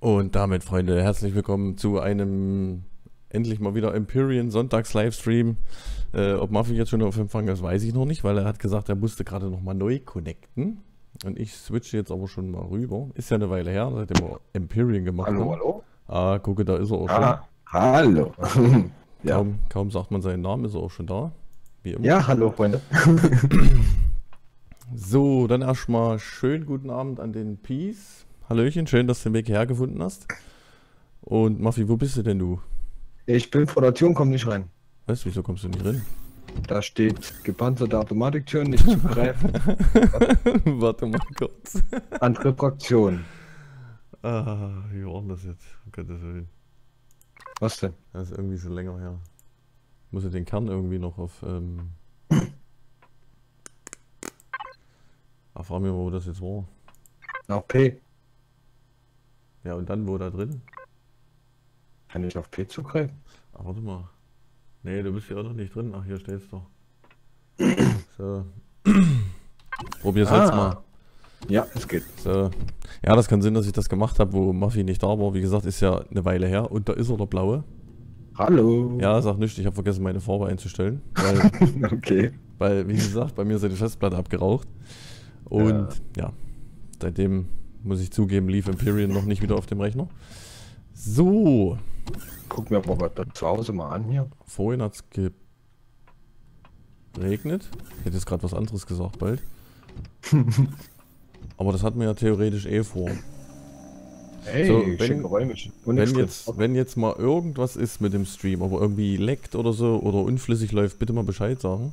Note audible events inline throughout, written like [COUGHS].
damit, Freunde, herzlich willkommen zu einem endlich mal wieder Empyrean Sonntags-Livestream. Äh, ob Maffi jetzt schon auf Empfang ist, weiß ich noch nicht, weil er hat gesagt, er musste gerade nochmal neu connecten. Und ich switche jetzt aber schon mal rüber. Ist ja eine Weile her, seitdem wir Empyrean gemacht Hallo, haben. hallo. Ah, gucke, da ist er auch Ah, hallo. schon. [LAUGHS] ja. Kaum, kaum sagt man seinen Namen, ist er auch schon da. Wie immer. ja, hallo, Freunde. [LAUGHS] So, dann erstmal schönen guten Abend an den Peace. Hallöchen, schön, dass du den Weg hierher gefunden hast. Und Maffi, wo bist du denn du? Ich bin vor der Tür und komme nicht rein. Weißt du, wieso kommst du nicht rein? Da steht gepanzerte Automatiktüren, nicht zu greifen. [LAUGHS] Warte mal kurz. Andere Fraktion. Ah, wie war denn das jetzt? Um Gottes Willen. Was denn? Das ist irgendwie schon länger her. Ich muss ja den Kern irgendwie noch auf. Ähm... Ach, frag mich mal, wo das jetzt war. Auf P. Ja, und dann wo da drin? Kann ich auf P zugreifen? Ach, warte mal. Nee, du bist hier auch noch nicht drin. Ach, hier steht's doch. [CLEARS THROAT] So. [CLEARS THROAT] Probier's jetzt Ah. mal. Ja, es geht. So. Ja, das kann Sinn, dass ich das gemacht habe, wo Maffi nicht da war. Wie gesagt, ist ja eine Weile her. Und da ist er, der Blaue. Hallo. Ja, sag nichts, ich habe vergessen, meine Farbe einzustellen. Weil, [LAUGHS] Okay. weil, wie gesagt, bei mir ist ja die Festplatte abgeraucht. Und ja. seitdem muss ich zugeben, lief Empyrean noch nicht wieder auf dem Rechner. So, Guck mir aber da zu Hause mal an hier. vorhin hat es geregnet. Ich hätte jetzt gerade was anderes gesagt bald. [LAUGHS] Aber das hatten wir ja theoretisch eh vor. Hey, So, wenn- nichts Wenn jetzt, wenn jetzt mal irgendwas ist mit dem Stream, aber irgendwie leckt oder so oder unflüssig läuft, bitte mal Bescheid sagen.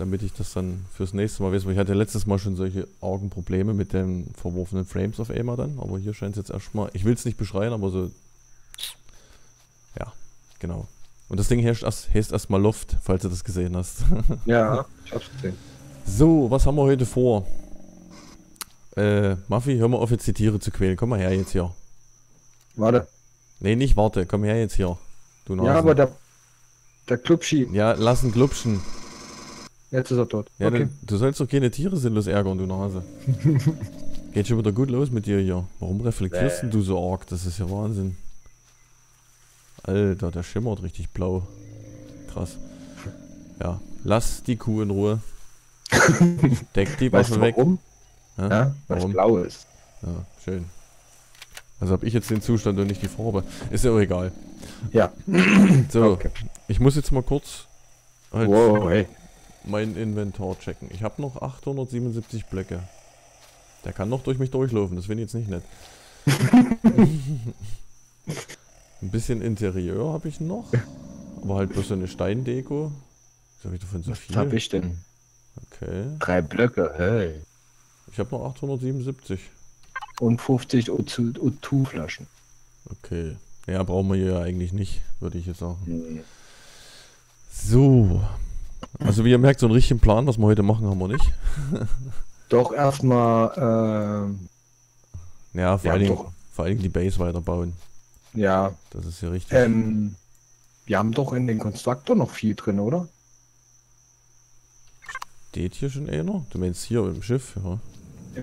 Damit ich das dann fürs nächste Mal weiß. Weil ich hatte letztes Mal schon solche argen Probleme mit den verworfenen Frames auf einmal dann. Aber hier scheint es jetzt erstmal. Ich will es nicht beschreien, aber so. Ja, genau. Und das Ding heißt erst, heißt erstmal Loft, falls du das gesehen hast. [LAUGHS] Ja, ich hab's gesehen. so, was haben wir heute vor? Äh, Maffi, hör mal auf jetzt die Tiere zu quälen. Komm mal her jetzt hier. Warte. Nee, nicht warte, komm her jetzt hier. Du Nase. Ja, aber der, der Clubski, Ja, lass ihn glupschen. Jetzt ist er tot. Ja, okay. dann, du sollst doch keine Tiere sinnlos ärgern, du Nase. [LAUGHS] Geht schon wieder gut los mit dir hier. Warum reflektierst denn du so arg? Das ist ja Wahnsinn. Alter, der schimmert richtig blau. Krass. Ja, lass die Kuh in Ruhe. [LAUGHS] Deck die Waffe weg. warum? Ja? Ja, weil blau ist. Ja, schön. Also habe ich jetzt den Zustand und nicht die Farbe. Ist ja auch egal. Ja. So, Okay. ich muss jetzt mal kurz halt Wow, hey. Mein Inventar checken. Ich habe noch 877 Blöcke. Der kann noch durch mich durchlaufen, das finde ich jetzt nicht nett. [LAUGHS] Ein bisschen Interieur habe ich noch. Aber halt bloß so eine Steindeko. Was habe ich davon so Was viel? hab ich denn? Okay. Drei Blöcke, hey. Ich habe noch 877. Und 50 O2-Flaschen. Okay. Ja, brauchen wir hier ja eigentlich nicht, würde ich jetzt sagen. Nee. So. Also wie ihr merkt, so einen richtigen Plan, was wir heute machen, haben wir nicht. Doch erstmal, ähm, Ja, vor Ja, allen Dingen, doch. vor allen Dingen die Base weiterbauen. ja, Das ist ja richtig. ähm, wir haben doch in den Konstruktor noch viel drin, oder? Steht hier schon einer? Du meinst hier im Schiff? Ja,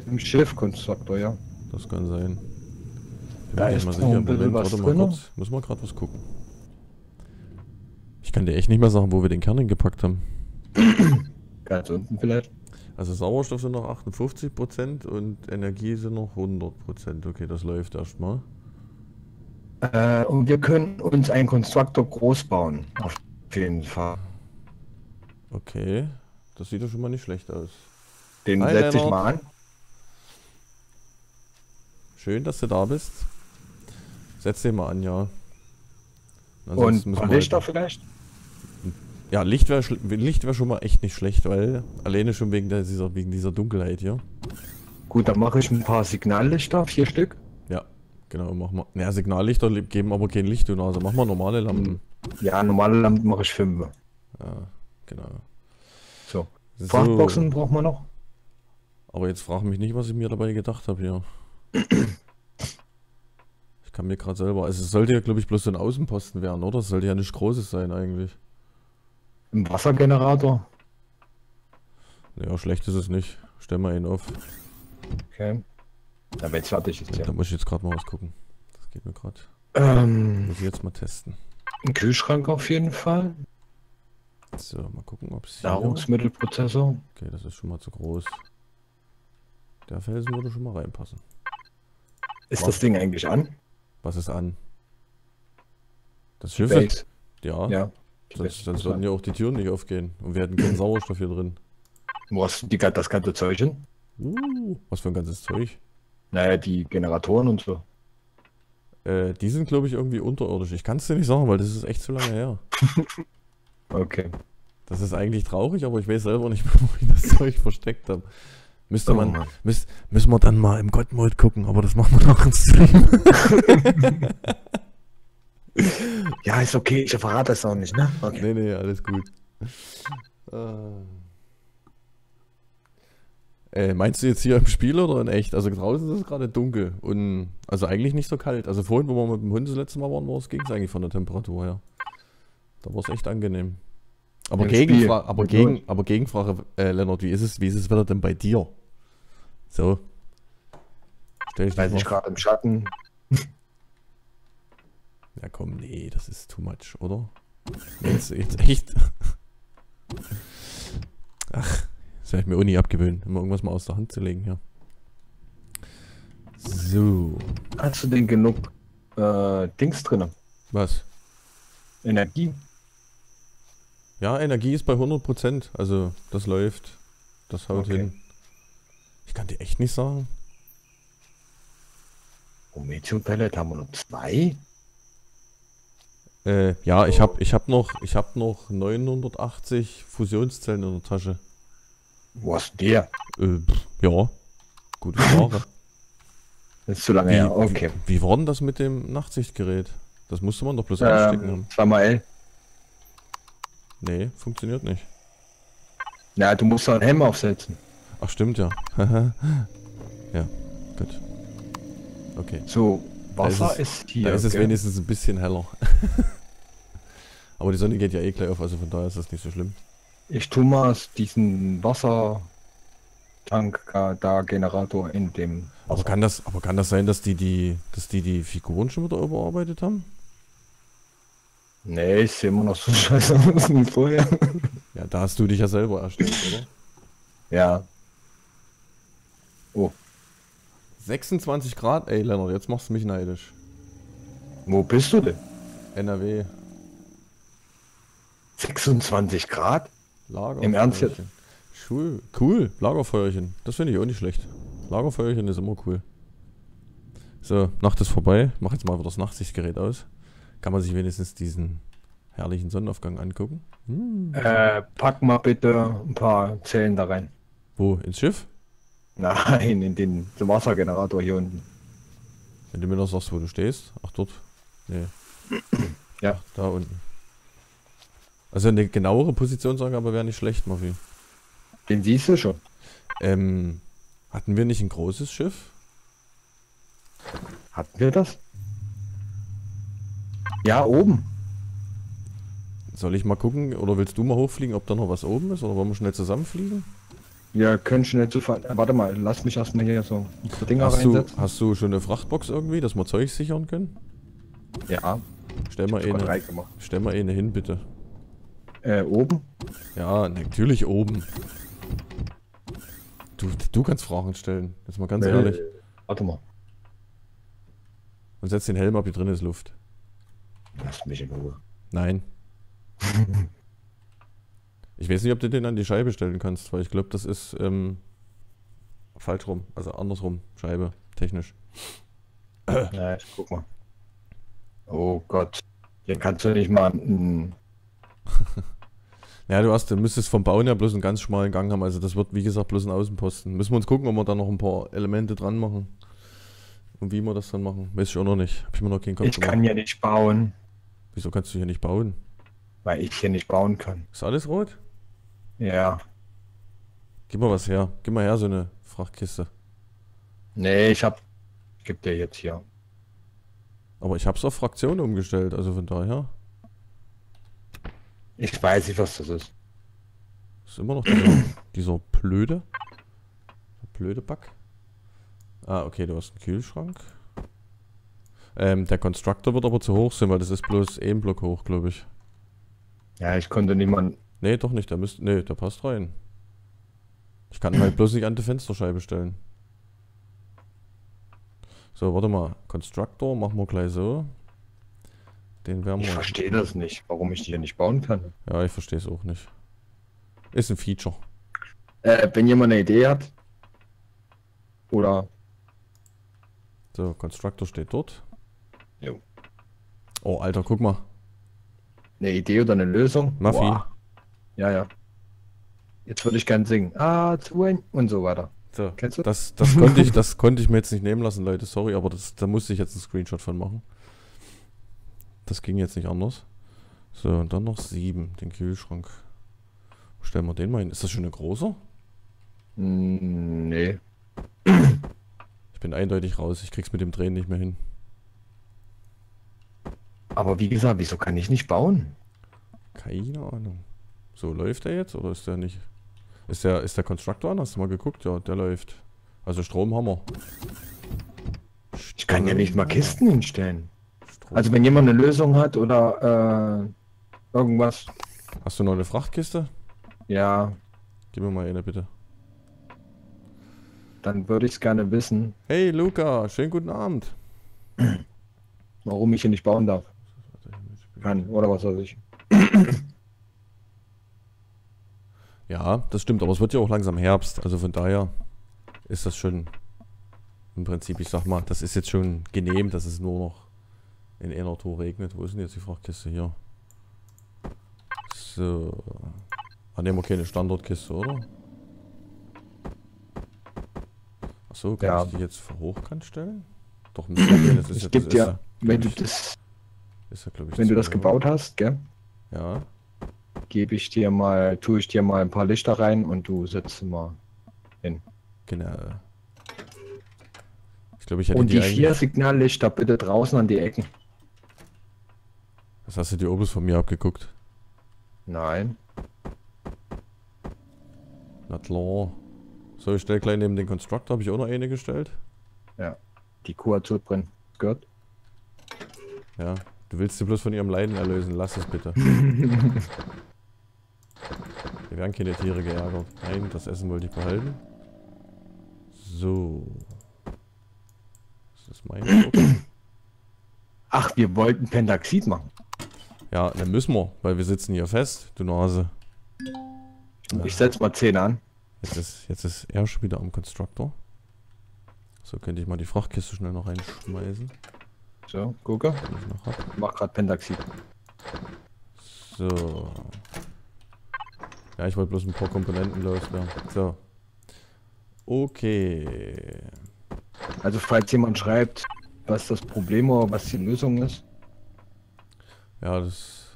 Im Schiffkonstruktor, ja. das kann sein. Bin Da ist mal bisschen was warte mal drin. kurz. Muss mal gerade was gucken. Ich kann dir echt nicht mehr sagen, wo wir den Kern hingepackt haben. Ganz unten vielleicht. Also Sauerstoff sind noch 58% und Energie sind noch 100%. Okay, das läuft erstmal. Äh, und wir können uns einen Konstruktor groß bauen. Auf jeden Fall. Okay, das sieht ja schon mal nicht schlecht aus. Den Hi, setze ich mal an. Schön, dass du da bist. Setz den mal an, ja. Und Ansonsten wir Lichter halt- vielleicht? Ja, Licht wäre Licht wär schon mal echt nicht schlecht, weil alleine schon wegen dieser, wegen dieser Dunkelheit hier. Gut, dann mache ich ein paar Signallichter, vier Stück. Ja, genau, mach mal. Ja, Signallichter li- geben aber kein Licht, du Also mach mal normale Lampen. Ja, normale Lampen mache ich fünf. Ja, genau. So. So, Frachtboxen braucht man noch. aber jetzt frag mich nicht, was ich mir dabei gedacht habe hier. Ich kann mir gerade selber. Also es sollte ja, glaube ich, bloß so ein Außenposten werden, oder? Es sollte ja nichts Großes sein eigentlich. Ein Wassergenerator. Ja, schlecht ist es nicht. Stell mal ihn auf. Okay. Ja, wenn es fertig ist, ja. Da muss ich jetzt gerade mal was gucken. Das geht mir gerade. Ähm, Muss ich jetzt mal testen. ein Kühlschrank auf jeden Fall. So, mal gucken, ob es. Nahrungsmittelprozessor. Okay, das ist schon mal zu groß. Der Felsen würde schon mal reinpassen. Ist das Ding eigentlich an? Was ist an? Das Schiff? Base. Ja. Ja. Sonst, sonst sollten ja auch die Türen nicht aufgehen. Und wir hätten keinen [CLEARS THROAT] Sauerstoff hier drin. Wo hast du die, das ganze Zeug hin? Uh, was für ein ganzes Zeug. Naja, die Generatoren und so. Äh, die sind, glaube ich, irgendwie unterirdisch. Ich kann es dir nicht sagen, weil das ist echt zu lange her. [LAUGHS] Okay. Das ist eigentlich traurig, aber ich weiß selber nicht, [LAUGHS] wo ich das Zeug versteckt habe. Müsste Oh man, Mann. müß, müssen wir dann mal im God-Mode gucken, aber das machen wir nach dem Stream. [LAUGHS] Ja, ist okay, ich verrate das auch nicht, ne? Okay. nee, nee, alles gut. Äh, meinst du jetzt hier im Spiel oder in echt? Also draußen ist es gerade dunkel und also eigentlich nicht so kalt. Also vorhin, wo wir mit dem Hund das letzte Mal waren, war es ging es eigentlich von der Temperatur her. Da war es echt angenehm. Aber, Im Gegenfra Spiel. aber, gegen aber Gegenfrage, äh, Lennart, wie ist es, wie ist es Wetter denn bei dir? So. Stell ich Weiß mal. gerade im Schatten. Ja komm, nee, das ist too much, oder? Jetzt, jetzt echt. Ach, das werde ich mir auch nie abgewöhnen, immer irgendwas mal aus der Hand zu legen hier. So, Hast du denn genug äh, Dings drin? was? Energie? Ja, Energie ist bei 100%, also das läuft. Das haut Okay. hin. Ich kann dir echt nicht sagen. Prometheum-Pellet haben wir nur zwei? Äh, ja, ich habe ich hab noch, ich hab noch 980 Fusionszellen in der Tasche. Wo hast der? Äh, ja, gute Frage. [LAUGHS] Ist zu lange Wie, her. Okay. wie, wie war denn das mit dem Nachtsichtgerät? Das musste man doch bloß anstecken Ähm, haben. zweimal L. Nee, funktioniert nicht. Ja, du musst da einen Helm aufsetzen. Ach, stimmt ja. [LAUGHS] ja, gut. Okay, So, Wasser Da ist, hier. da ist es gell? wenigstens ein bisschen heller. [LAUGHS] Aber die Sonne geht ja eh gleich auf, also von daher ist das nicht so schlimm. Ich tu mal diesen Wassertank da Generator in dem. Aber kann das, aber kann das sein, dass die die, dass die die Figuren schon wieder überarbeitet haben? Nee, ich sehe immer noch so [LAUGHS] scheiße aus wie vorher. Ja, da hast du dich ja selber erstellt, oder? Ja. Oh, 26 Grad, ey Lennart, jetzt machst du mich neidisch. wo bist du denn? NRW, 26 Grad? Lagerfeuerchen. Im Ernst jetzt? Cool, Lagerfeuerchen. Das finde ich auch nicht schlecht. Lagerfeuerchen ist immer cool. So, Nacht ist vorbei. Mach jetzt mal wieder das Nachtsichtgerät aus. Kann man sich wenigstens diesen herrlichen Sonnenaufgang angucken. Hm. Äh, pack mal bitte ein paar Zellen da rein. Wo? Ins Schiff? Nein, in den Wassergenerator hier unten. Wenn du mir noch sagst, wo du stehst. Ach, dort. Nee. [CLEARS THROAT] Ja. Ach, da unten. Also eine genauere Positionsangabe wäre nicht schlecht, Maffi. Den siehst du schon. Ähm, hatten wir nicht ein großes Schiff? Hatten wir das? Ja, oben. Soll ich mal gucken oder willst du mal hochfliegen, ob da noch was oben ist oder wollen wir schnell zusammenfliegen? Wir können schnell zu fahren. Warte mal, lass mich erstmal hier so Dinger Hast du, reinsetzen. hast du schon eine Frachtbox irgendwie, dass wir Zeug sichern können? Ja, Stell mal eine, stell mal eine hin, bitte. Äh, oben? Ja, natürlich oben. Du, du kannst Fragen stellen, jetzt mal ganz Äh, ehrlich. Warte mal. Und setz den Helm ab, hier drin ist Luft. Lass mich in Ruhe. Nein. [LAUGHS] ich weiß nicht, ob du den an die Scheibe stellen kannst, weil ich glaube, das ist ähm, falsch rum, also andersrum, Scheibe, technisch. Ja, ich guck mal. Oh Gott. Hier kannst du nicht mal ein. [LAUGHS] Ja, du hast, du müsstest vom Bauen her bloß einen ganz schmalen Gang haben, also das wird wie gesagt bloß ein Außenposten. Müssen wir uns gucken, ob wir da noch ein paar Elemente dran machen. Und wie wir das dann machen, weiß ich auch noch nicht. Hab ich mir noch keinen Kopf Ich kann hier nicht bauen, Wieso kannst du hier nicht bauen? weil ich hier nicht bauen kann. Ist alles rot? Ja. Gib mal was her. Gib mal her, so eine Frachtkiste. Nee, ich hab. Ich geb dir jetzt hier. Aber ich hab's auf Fraktion umgestellt, also von daher. Ich weiß nicht, was das ist. Ist immer noch dieser, [CLEARS THROAT] dieser blöde. Blöde Back. Ah, okay, du hast einen Kühlschrank. Ähm, der Constructor wird aber zu hoch sein, weil das ist bloß ein Block hoch, glaube ich. Ja, ich konnte niemand. Nee, doch nicht, der müsste. Nee, der passt rein. Ich kann ihn halt bloß nicht an die Fensterscheibe stellen. So, warte mal. Constructor machen wir gleich so. Den werden Ich wir. verstehe das nicht, warum ich die hier nicht bauen kann. Ja, ich verstehe es auch nicht. Ist ein Feature. Äh, wenn jemand eine Idee hat. Oder. So, Constructor steht dort. Jo. Oh, Alter, guck mal. Eine Idee oder eine Lösung. Maffi. Boah. Ja, ja. Jetzt würde ich gern singen. Ah, zu und so weiter. So, Kennst du? das, das, konnte ich, [LAUGHS] das konnte ich mir jetzt nicht nehmen lassen, Leute. Sorry, aber das, da musste ich jetzt einen Screenshot von machen. Das ging jetzt nicht anders. So, und dann noch sieben, den Kühlschrank. Stellen wir den mal hin? Ist das schon ein großer? Mm, nee. Ich bin eindeutig raus. Ich krieg's mit dem Drehen nicht mehr hin. Aber wie gesagt, wieso kann ich nicht bauen? Keine Ahnung. So, läuft der jetzt oder ist der nicht? Ist der, ist der Constructor an? Hast du mal geguckt? Ja, der läuft. Also Strom haben wir. Ich kann ja nicht mal Kisten hinstellen. Strom. Also wenn jemand eine Lösung hat oder äh, irgendwas. Hast du noch eine Frachtkiste? Ja, Gib mir mal eine bitte. dann würde ich es gerne wissen, Hey Luca, schönen guten Abend. warum ich hier nicht bauen darf. Kann, oder was weiß ich. [COUGHS] Ja, das stimmt, aber es wird ja auch langsam Herbst, also von daher ist das schon im Prinzip, ich sag mal, das ist jetzt schon genehm, dass es nur noch in einer Tour regnet. Wo ist denn jetzt die Frachtkiste hier? So. Ah, nehmen wir keine Standardkiste, oder? Achso, kann Ja. ich die jetzt hochkant stellen? Doch, wir, das ist Es ja, gibt ja, ist wenn du das, ist ja, ich, wenn du das gebaut hast, gell, Ja, gebe ich dir mal, tue ich dir mal ein paar Lichter rein und du setzt mal. genau. Ich glaube, ich hätte Und die eigentlich- vier Signallichter bitte draußen an die Ecken. Das hast du dir Obus von mir abgeguckt. Nein. Na klar. So, ich stelle gleich neben den Constructor, habe ich auch noch eine gestellt. Die Kuh hat drin. Gehört? Ja. Du willst sie bloß von ihrem Leiden erlösen, lass es bitte. [LAUGHS] Wir werden keine Tiere geärgert. Nein, das Essen wollte ich behalten. So. Das ist mein Druck. Ach, wir wollten Pentaxid machen. Ja, dann müssen wir, weil wir sitzen hier fest, du Nase. Ich setz mal 10 an. Jetzt ist, jetzt ist er schon wieder am Constructor. So, könnte ich mal die Frachtkiste schnell noch reinschmeißen, So, gucke. ich noch. Mach grad Pentaxid. So. Ja, ich wollte bloß ein paar Komponenten loswerden. So. Okay. Also falls jemand schreibt, was das Problem oder was die Lösung ist. Ja, das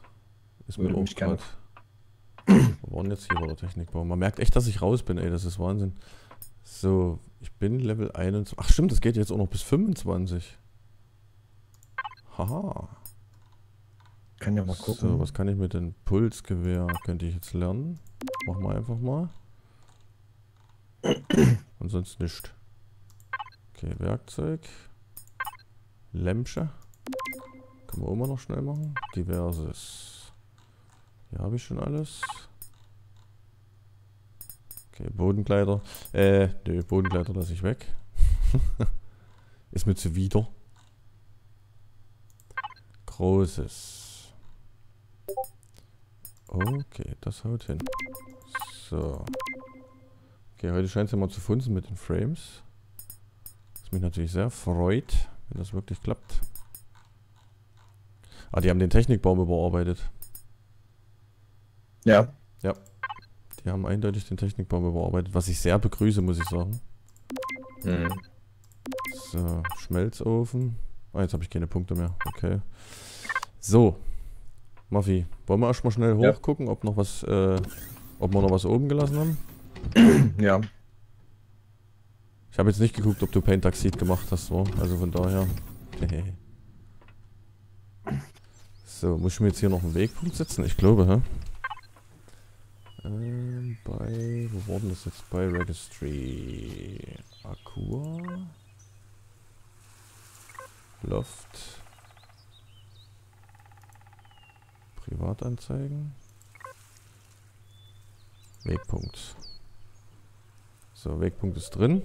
ist mir auch gerade. Wir waren jetzt hier bei der Technikbau. Man merkt echt, dass ich raus bin, ey. Das ist Wahnsinn. So, ich bin Level 21. Ach stimmt, das geht jetzt auch noch bis 25. Haha. Kann ja mal So, gucken. was kann ich mit dem Pulsgewehr? Könnte ich jetzt lernen? Machen wir einfach mal. Und sonst nicht. Okay, Werkzeug. Lämpche. Können wir mal noch schnell machen. Diverses. Hier habe ich schon alles. Okay, Bodenkleider. Äh, nö, Bodenkleider lasse ich weg. [LAUGHS] Ist mir zuwider. Großes. Okay, das haut hin. So. Okay, heute scheint es ja mal zu funzen mit den Frames. Was mich natürlich sehr freut, wenn das wirklich klappt. Ah, die haben den Technikbaum überarbeitet. Ja. Die haben eindeutig den Technikbaum überarbeitet, was ich sehr begrüße, muss ich sagen. Mhm. So, Schmelzofen. Ah, jetzt habe ich keine Punkte mehr. Okay. So. Maffi, wollen wir erstmal schnell Ja. hochgucken, ob noch was, äh, ob wir noch was oben gelassen haben? [CLEARS THROAT] Ja. Ich habe jetzt nicht geguckt, ob du Pentaxid gemacht hast, so. Also von daher. [LAUGHS] so, muss ich mir jetzt hier noch einen Wegpunkt setzen? Ich glaube, hä? Ähm, bei, wo war denn das jetzt? Bei Registry. Aqua. Loft. Privatanzeigen. Wegpunkt. So, Wegpunkt ist drin.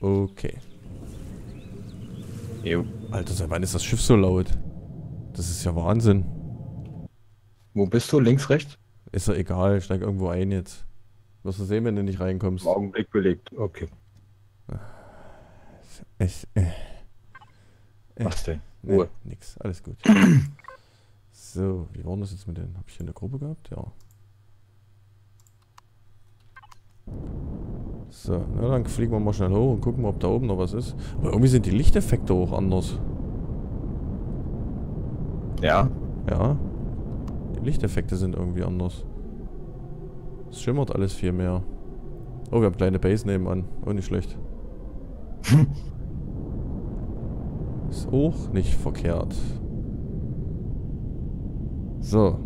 Okay. Jo. Alter, seit wann ist das Schiff so laut? Das ist ja Wahnsinn. Wo bist du? Links, rechts? Ist ja egal, ich steig irgendwo ein jetzt. Wirst du sehen, wenn du nicht reinkommst. Im Augenblick belegt, okay. Ich, äh, äh, Was denn? Ruhe. Nee, nix, alles gut. [CLEARS THROAT] so, wie war das jetzt mit denen? Habe ich hier eine Gruppe gehabt? Ja. So, na dann fliegen wir mal schnell hoch und gucken, ob da oben noch was ist. Aber irgendwie sind die Lichteffekte auch anders. Ja. Ja. Die Lichteffekte sind irgendwie anders. Es schimmert alles viel mehr. Oh, wir haben kleine Base nebenan. Oh, nicht schlecht. [LAUGHS] Ist auch nicht verkehrt. So.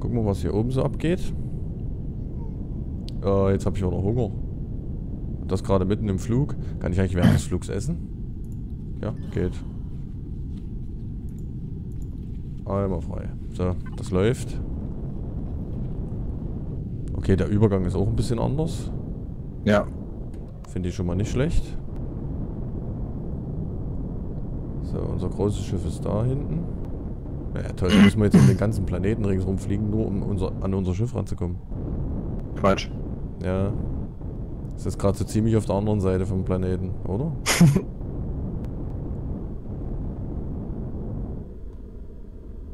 Gucken wir, was hier oben so abgeht. Äh, jetzt habe ich auch noch Hunger. Das gerade mitten im Flug. Kann ich eigentlich während des Flugs essen? Ja, geht. Einmal frei. So, das läuft. Okay, der Übergang ist auch ein bisschen anders. Ja. Finde ich schon mal nicht schlecht. So, unser großes Schiff ist da hinten. Ja, toll, da müssen wir jetzt um den ganzen Planeten ringsrum fliegen, nur um unser, an unser Schiff ranzukommen. Quatsch. Ja. Das ist gerade so ziemlich auf der anderen Seite vom Planeten, oder? [LAUGHS]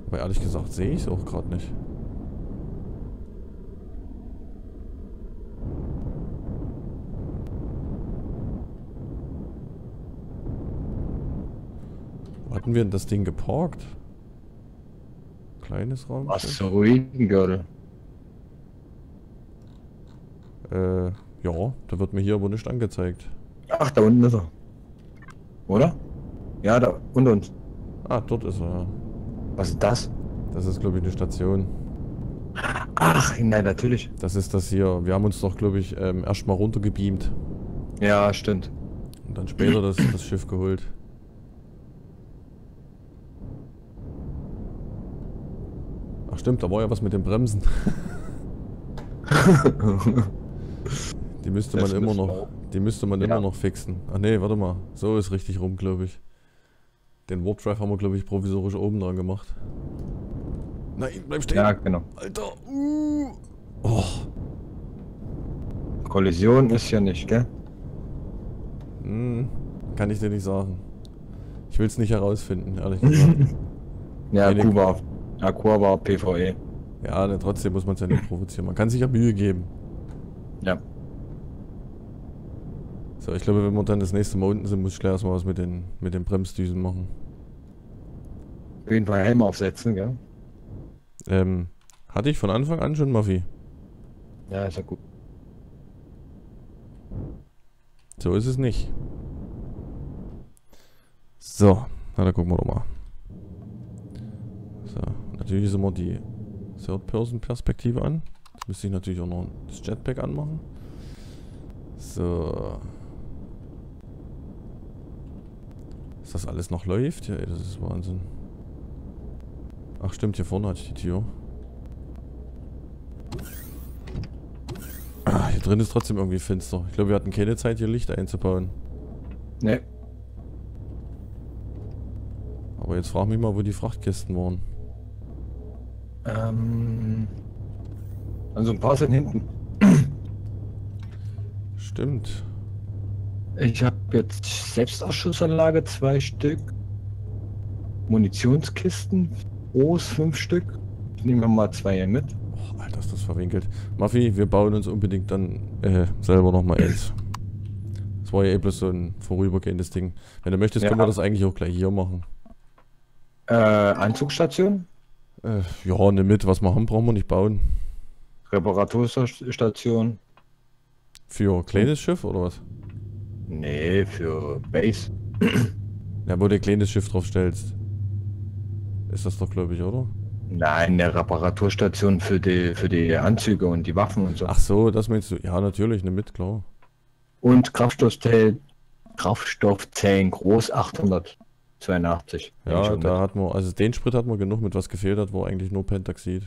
Aber ehrlich gesagt sehe ich es auch gerade nicht. Wo hatten wir denn das Ding geparkt? Kleines Raum? Asteroidengürtel. Äh, ja, da wird mir hier aber nicht angezeigt. Ach, da unten ist er. Oder? Ja, da unter uns. Ah, dort ist er, ja. Was ist das? Das ist, glaube ich, eine Station. Ach, nein, natürlich. Das ist das hier. Wir haben uns doch, glaube ich, ähm, erstmal runtergebeamt. Ja, stimmt. Und dann später das, das Schiff geholt. Ach stimmt, da war ja was mit den Bremsen. [LAUGHS] Die müsste man immer noch, die müsste man ja. immer noch fixen. Ach nee, warte mal. So ist richtig rum, glaube ich. Den Warp Drive haben wir, glaube ich, provisorisch oben dran gemacht. Nein, bleib stehen. Ja, genau. Alter. Uh. Oh. Kollision ist ja nicht, gell? Hm, kann ich dir nicht sagen. Ich will es nicht herausfinden, ehrlich gesagt. [LAUGHS] ja, Akku war, Akku war PvE. Ja, ne, trotzdem muss man es ja nicht provozieren. Man kann sich ja Mühe geben. Ja. So, ich glaube, wenn wir dann das nächste Mal unten sind, muss ich gleich erstmal was mit den, mit den Bremsdüsen machen. Auf jeden Fall Helm aufsetzen, gell? Ähm, hatte ich von Anfang an schon Maffi. Ja, ist ja gut. So ist es nicht. So, na dann gucken wir doch mal. Natürlich ist immer die Third-Person-Perspektive an. Jetzt müsste ich natürlich auch noch das Jetpack anmachen. So. Dass das alles noch läuft? Ja, ey, das ist Wahnsinn. Ach stimmt, hier vorne hatte ich die Tür. Ah, hier drin ist trotzdem irgendwie finster. Ich glaube, wir hatten keine Zeit, hier Licht einzubauen. Ne. Aber jetzt frag mich mal, wo die Frachtkisten waren. Ähm. Also ein paar sind hinten. Stimmt. Ich habe jetzt Selbstausschusanlage, zwei Stück. Munitionskisten, groß, fünf Stück. Nehmen wir mal zwei hier mit. Oh, Alter, ist das verwinkelt. Maffi, wir bauen uns unbedingt dann äh, selber nochmal eins. Das war ja eh bloß so ein vorübergehendes Ding. Wenn du möchtest, ja. können wir das eigentlich auch gleich hier machen. Äh, Anzugsstation? Äh, ja, nimm mit. Was wir haben, brauchen wir nicht bauen. Reparaturstation. Für kleines Schiff oder was? Nee, für Base. Ja, wo du ein kleines Schiff drauf stellst. Ist das doch, glaube ich, oder? Nein, eine Reparaturstation für die, für die Anzüge und die Waffen und so. Ach so, das meinst du? Ja, natürlich, nimm mit, klar. Und Kraftstoßzelt Kraftstoffzellen groß 882. Ja, da hat man, also den Sprit hat man genug, mit was gefehlt hat, war eigentlich nur Pentaxid.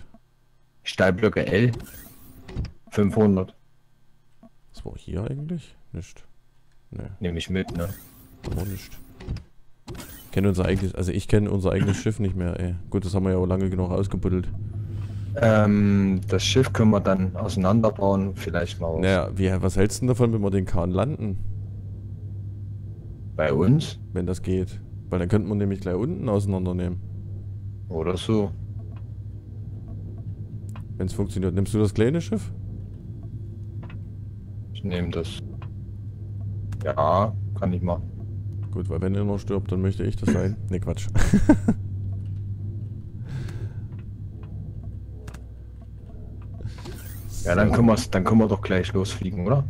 Stahlblöcke L 500. Was war hier eigentlich? Nicht. Nee. Nehme ich mit, ne? Aber nicht. Kenne unser eigenes, also ich kenne unser eigenes Schiff nicht mehr, ey. Gut, das haben wir ja auch lange genug ausgebuddelt. Ähm, das Schiff können wir dann auseinanderbauen, vielleicht mal. Naja, wie, was hältst du denn davon, wenn wir den Kahn landen? Bei uns? Wenn das geht. Weil dann könnten wir nämlich gleich unten auseinandernehmen. Oder so. Wenn es funktioniert. Nimmst du das kleine Schiff? Ich nehme das. Ja, kann ich machen. Gut, weil wenn er noch stirbt, dann möchte ich das sein. [LAUGHS] ne, Quatsch. [LAUGHS] ja, dann können, wir's, dann können wir doch gleich losfliegen, oder?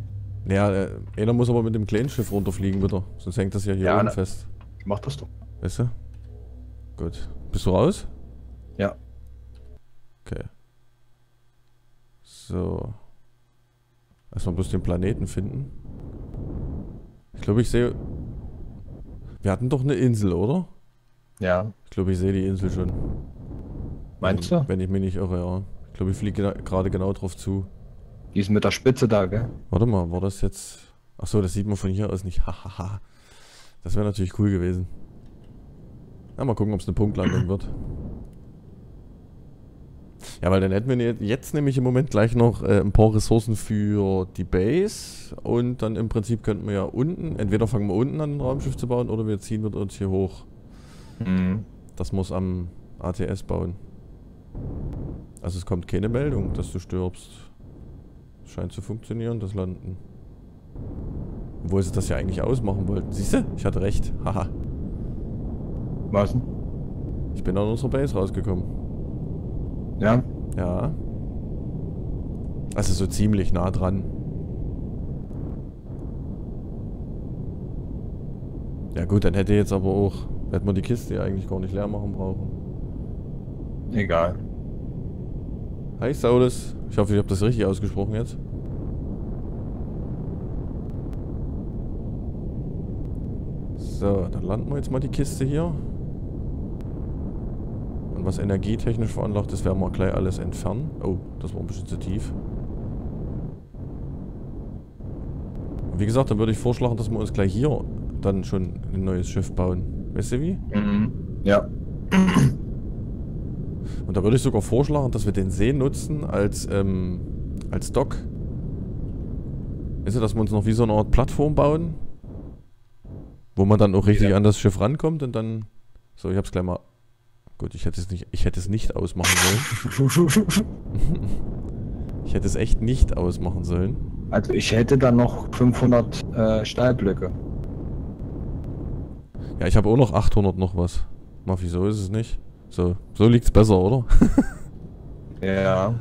Ja, äh, einer muss aber mit dem kleinen Schiff runterfliegen wieder. Sonst hängt das ja hier ja, oben fest. Mach das doch. Weißt du? Gut. Bist du raus? Ja. Okay. So. Erstmal bloß den Planeten finden. Ich glaube, ich sehe... Wir hatten doch eine Insel, oder? Ja. Ich glaube, ich sehe die Insel schon. Meinst wenn, du? Wenn ich mich nicht irre, ja. Ich glaube, ich fliege gerade genau drauf zu. Die ist mit der Spitze da, gell? Warte mal, war das jetzt... Achso, das sieht man von hier aus nicht. [LAUGHS] Hahaha. Das wäre natürlich cool gewesen. Ja, mal gucken, ob es eine Punktlandung wird. Ja, weil dann hätten wir jetzt nämlich im Moment gleich noch äh, ein paar Ressourcen für die Base und dann im Prinzip könnten wir ja unten, entweder fangen wir unten an ein Raumschiff zu bauen oder wir ziehen wir uns hier hoch. Mhm. Das muss am ATS bauen. Also es kommt keine Meldung, dass du stirbst. Scheint zu funktionieren, das Landen. Obwohl sie das ja eigentlich ausmachen wollten. Siehst du? Ich hatte recht. Haha. Was? Ich bin an unserer Base rausgekommen. Ja? Ja. Also so ziemlich nah dran. Ja gut, dann hätte jetzt aber auch... Hätte man die Kiste eigentlich gar nicht leer machen brauchen. Egal. Hi Saulus. Ich hoffe, ich habe das richtig ausgesprochen jetzt. So, dann landen wir jetzt mal die Kiste hier. Und was energietechnisch veranlagt ist, werden wir gleich alles entfernen. Oh, das war ein bisschen zu tief. Und wie gesagt, dann würde ich vorschlagen, dass wir uns gleich hier dann schon ein neues Schiff bauen. Weißt du wie? Mhm. Ja. [CLEARS THROAT] Und da würde ich sogar vorschlagen, dass wir den See nutzen als, ähm, als Dock. Weißt du, dass wir uns noch wie so eine Art Plattform bauen? Wo man dann auch richtig ja. an das Schiff rankommt und dann... So, ich hab's gleich mal Gut, ich hätte es nicht, ich hätte es nicht ausmachen sollen. [LAUGHS] ich hätte es echt nicht ausmachen sollen. Also ich hätte dann noch 500 äh, Stahlblöcke. Ja, ich habe auch noch 800 noch was. Maffi, so ist es nicht. So, so liegt's besser, oder? [LAUGHS] ja.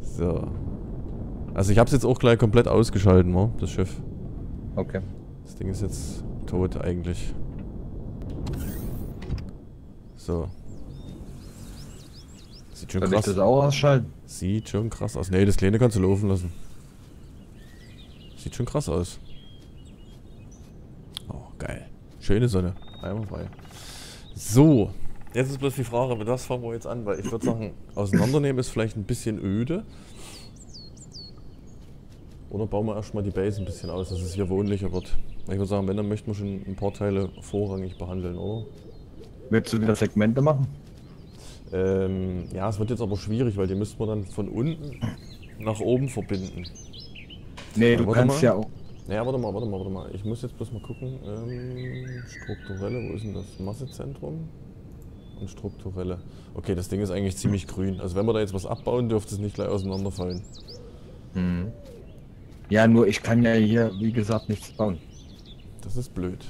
So. Also ich habe es jetzt auch gleich komplett ausgeschalten, ne? das Schiff. Okay. Das Ding ist jetzt tot eigentlich. So. Sieht schon Soll krass. Ich das auch ausschalten? Sieht schon krass aus. Ne, das kleine kannst du laufen lassen. Sieht schon krass aus. Oh, geil. Schöne Sonne. Einmal frei. So. Jetzt ist bloß die Frage, mit was fangen wir jetzt an? Weil ich würde sagen, auseinandernehmen ist vielleicht ein bisschen öde. Oder bauen wir erstmal die Base ein bisschen aus, dass es hier wohnlicher wird. Ich würde sagen, wenn, dann möchten wir schon ein paar Teile vorrangig behandeln, oder? Willst du wieder Segmente machen? Ähm, ja, es wird jetzt aber schwierig, weil die müssten wir dann von unten nach oben verbinden. Nee, du kannst mal. ja auch. Naja, warte mal, warte mal, warte mal. Ich muss jetzt bloß mal gucken. Ähm, strukturelle, wo ist denn das? Massezentrum? Und strukturelle. Okay, das Ding ist eigentlich ziemlich grün. Also wenn wir da jetzt was abbauen, dürfte es nicht gleich auseinanderfallen. Hm. Ja, nur ich kann ja hier, wie gesagt, nichts bauen. Das ist blöd.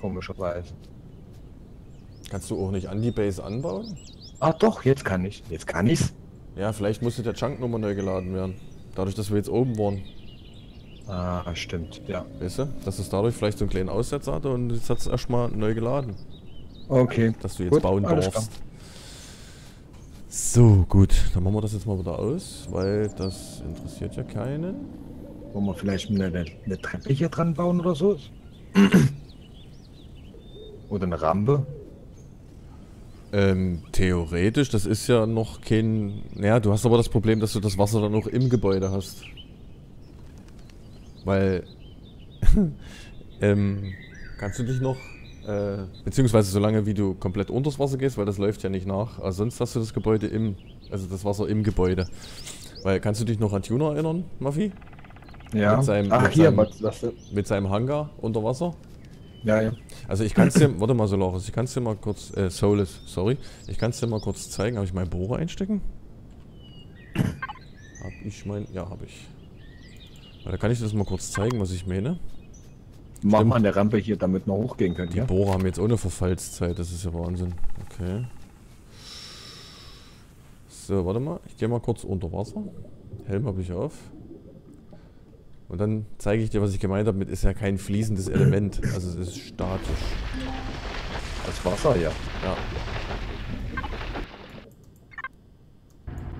Komischerweise. Kannst du auch nicht an die Base anbauen? Ach doch, jetzt kann ich. Jetzt kann ich's. Ja, vielleicht musste der Chunk nochmal neu geladen werden. Dadurch, dass wir jetzt oben waren. Ah, stimmt, ja. Weißt du, dass es dadurch vielleicht so einen kleinen Aussetzer hatte und jetzt hat es erstmal neu geladen. Okay. Dass du jetzt gut, bauen darfst. So, gut. Dann machen wir das jetzt mal wieder aus, weil das interessiert ja keinen. Wollen wir vielleicht eine, eine Treppe hier dran bauen oder so? [CLEARS THROAT] oder eine Rampe? Ähm, theoretisch, das ist ja noch kein... Naja, du hast aber das Problem, dass du das Wasser dann auch im Gebäude hast. Weil... [LAUGHS] ähm, kannst du dich noch... Äh, beziehungsweise solange wie du komplett unters Wasser gehst, weil das läuft ja nicht nach. Also sonst hast du das Gebäude im... Also das Wasser im Gebäude. Weil, kannst du dich noch an Tuner erinnern, Maffi? Ja. Mit seinem, Ach, mit hier, seinem, was, mit seinem Hangar unter Wasser. ja, ja. Also ich kann es dir, warte mal Solaris, ich kann es dir mal kurz, äh, Solus, sorry. Ich kann es dir mal kurz zeigen. Habe ich meinen Bohrer einstecken? Hab ich mein, ja, habe ich. Da kann ich das mal kurz zeigen, was ich meine. Mach Stimmt. mal eine Rampe hier, damit wir hochgehen können. Die Ja? Bohrer haben jetzt ohne Verfallszeit, das ist ja Wahnsinn. Okay. So, warte mal, ich gehe mal kurz unter Wasser. Helm habe ich auf. Und dann zeige ich dir, was ich gemeint habe mit ist ja kein fließendes Element. Also es ist statisch. Das Wasser, ja. Ja.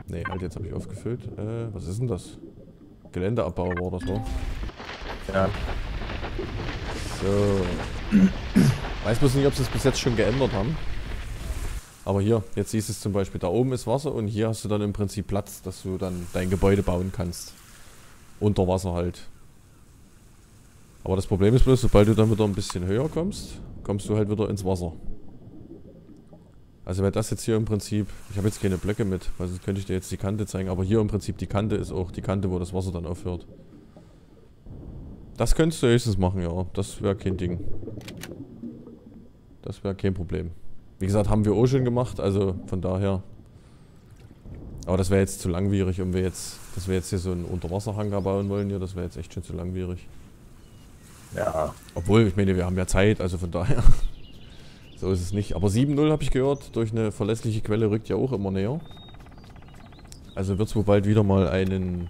Nee, halt, jetzt habe ich aufgefüllt. Äh, was ist denn das? Geländeabbau war das, wa? Ja. So. Weiß bloß nicht, ob sie es bis jetzt schon geändert haben. Aber hier, jetzt siehst du es zum Beispiel, da oben ist Wasser und hier hast du dann im Prinzip Platz, dass du dann dein Gebäude bauen kannst. Unter Wasser halt. Aber das Problem ist bloß, sobald du dann wieder ein bisschen höher kommst, kommst du halt wieder ins Wasser. Also wäre das jetzt hier im Prinzip, ich habe jetzt keine Blöcke mit, weil sonst könnte ich dir jetzt die Kante zeigen, aber hier im Prinzip die Kante ist auch die Kante, wo das Wasser dann aufhört. Das könntest du höchstens machen, ja. Das wäre kein Ding. Das wäre kein Problem. Wie gesagt, haben wir auch schon gemacht, also von daher. Aber das wäre jetzt zu langwierig, um wir jetzt, dass wir jetzt hier so einen Unterwasserhangar bauen wollen hier, das wäre jetzt echt schon zu langwierig. Ja. Obwohl, ich meine, wir haben ja Zeit, also von daher. [LAUGHS] so ist es nicht. Aber 7-0 habe ich gehört, durch eine verlässliche Quelle rückt ja auch immer näher. Also wird es wohl bald wieder mal einen,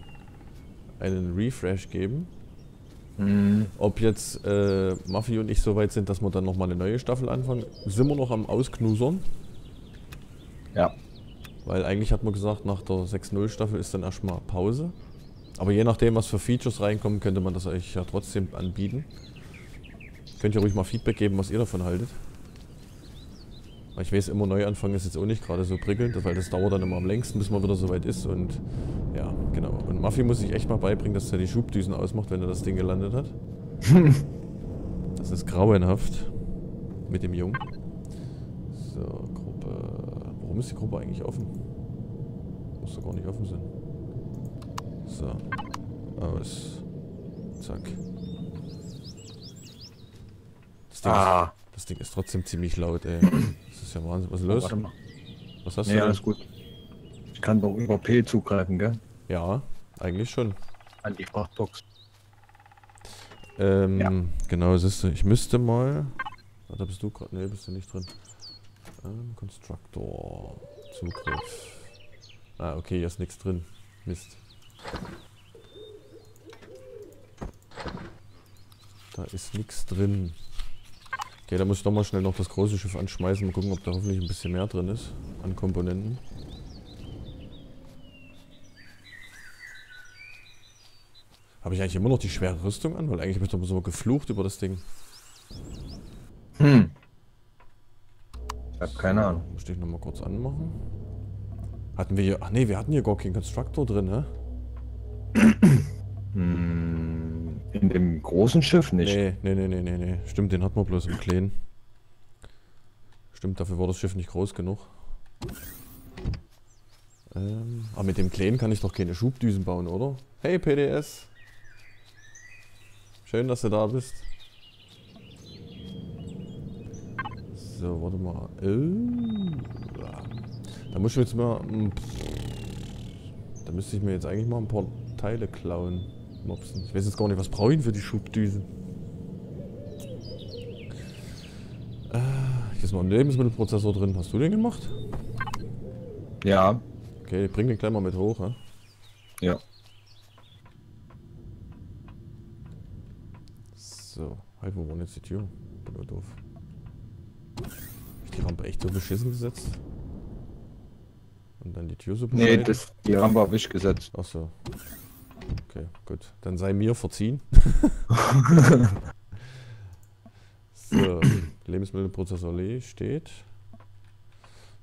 einen Refresh geben. Hm. Ob jetzt äh, Maffi und ich so weit sind, dass wir dann nochmal eine neue Staffel anfangen, sind wir noch am Ausknusern. Ja. Weil eigentlich hat man gesagt, nach der 6-0 Staffel ist dann erstmal Pause. Aber je nachdem, was für Features reinkommen, könnte man das euch ja trotzdem anbieten. Könnt ihr ruhig mal Feedback geben, was ihr davon haltet. Weil ich weiß, immer neu anfangen ist jetzt auch nicht gerade so prickelnd, weil das dauert dann immer am längsten, bis man wieder so weit ist. Und ja, genau. Und Maffi muss sich echt mal beibringen, dass er die Schubdüsen ausmacht, wenn er das Ding gelandet hat. [LAUGHS] das ist grauenhaft. Mit dem Jungen. So. Warum ist die Gruppe eigentlich offen? Muss doch gar nicht offen sein. So. Aus. Zack. Das Ding, ist, Ah. das Ding ist trotzdem ziemlich laut, ey. Das ist ja Wahnsinn. Was ist Oh, los? mal. Was hast Nee, du alles denn? gut. Ich kann doch über P zugreifen, gell? Ja, eigentlich schon. An die Frachtbox. Ähm, Ja. genau, siehst du, ich müsste mal. Da bist du gerade. Ne, bist du nicht drin. Ähm, Constructor. Zugriff. Ah, okay, hier ist nichts drin. Mist. Da ist nichts drin. Okay, da muss ich doch mal schnell noch das große Schiff anschmeißen. Mal gucken, ob da hoffentlich ein bisschen mehr drin ist an Komponenten. Habe ich eigentlich immer noch die schwere Rüstung an? Weil eigentlich habe ich doch so geflucht über das Ding. Hm. Ich hab keine Ahnung. Muss ich nochmal kurz anmachen. Hatten wir hier. Ach nee, wir hatten hier gar keinen Constructor drin? [CLEARS THROAT] Hm. In dem großen Schiff nicht. Nee, nee, nee, nee, nee, nee. Stimmt, den hatten wir bloß im Kleinen. Stimmt, dafür war das Schiff nicht groß genug. Ähm, aber mit dem Kleinen kann ich doch keine Schubdüsen bauen, oder? Hey PDS! Schön, dass du da bist. So, warte mal. Äh, da muss ich jetzt mal. hm, Da müsste ich mir jetzt eigentlich mal ein paar Teile klauen. Mopsen. Ich weiß jetzt gar nicht, was brauche ich denn für die Schubdüsen? Äh, hier ist noch ein Lebensmittelprozessor drin. Hast du den gemacht? Ja. Okay, bring den gleich mal mit hoch, hä? Ja. So, halt, wo war jetzt die Tür? Bin nur doof. Ich Rampe echt so beschissen gesetzt? Und dann die Tür so Nee, das, die haben wir auf Wisch gesetzt. Ach so. Okay, gut. Dann sei mir verziehen. [LAUGHS] so, Lebensmittelprozessor Lee steht.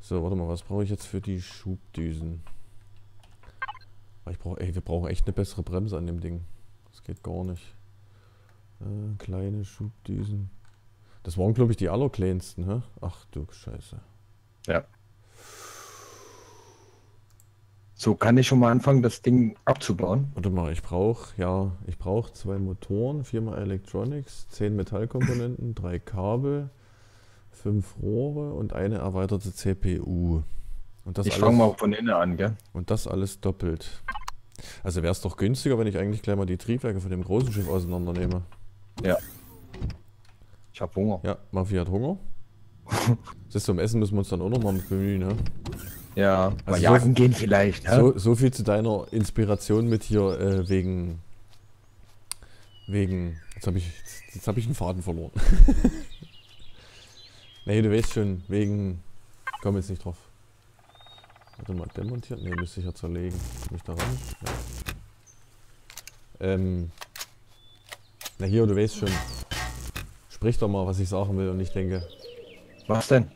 So, warte mal, was brauche ich jetzt für die Schubdüsen? Ich brauche, ey, wir brauchen echt eine bessere Bremse an dem Ding. Das geht gar nicht. Äh, kleine Schubdüsen. Das waren, glaube ich, die allerkleinsten, hä? Ach du Scheiße. Ja. So, kann ich schon mal anfangen, das Ding abzubauen? Warte mal, ich brauche, ja, ich brauche zwei Motoren, viermal Electronics, zehn Metallkomponenten, [LAUGHS] drei Kabel, fünf Rohre und eine erweiterte CPU. Und das ich fange mal von innen an, gell? Und das alles doppelt. Also wäre es doch günstiger, wenn ich eigentlich gleich mal die Triebwerke von dem großen Schiff auseinandernehme. Ja. Ich habe Hunger. Ja, Mafia hat Hunger. [LAUGHS] Siehst du, zum Essen müssen wir uns dann auch noch mal bemühen, ne? Ja, also mal jagen so, gehen vielleicht. So, so, viel zu deiner Inspiration mit hier äh, wegen. Wegen. Jetzt habe ich, jetzt, jetzt hab ich einen Faden verloren. [LAUGHS] nee, du weißt schon, wegen. Komm jetzt nicht drauf. Warte mal, demontiert? Ne, müsste ich ja zerlegen. Nicht daran? Ja. Ähm. Na hier, du weißt schon. Sprich doch mal, was ich sagen will und ich denke. Was denn?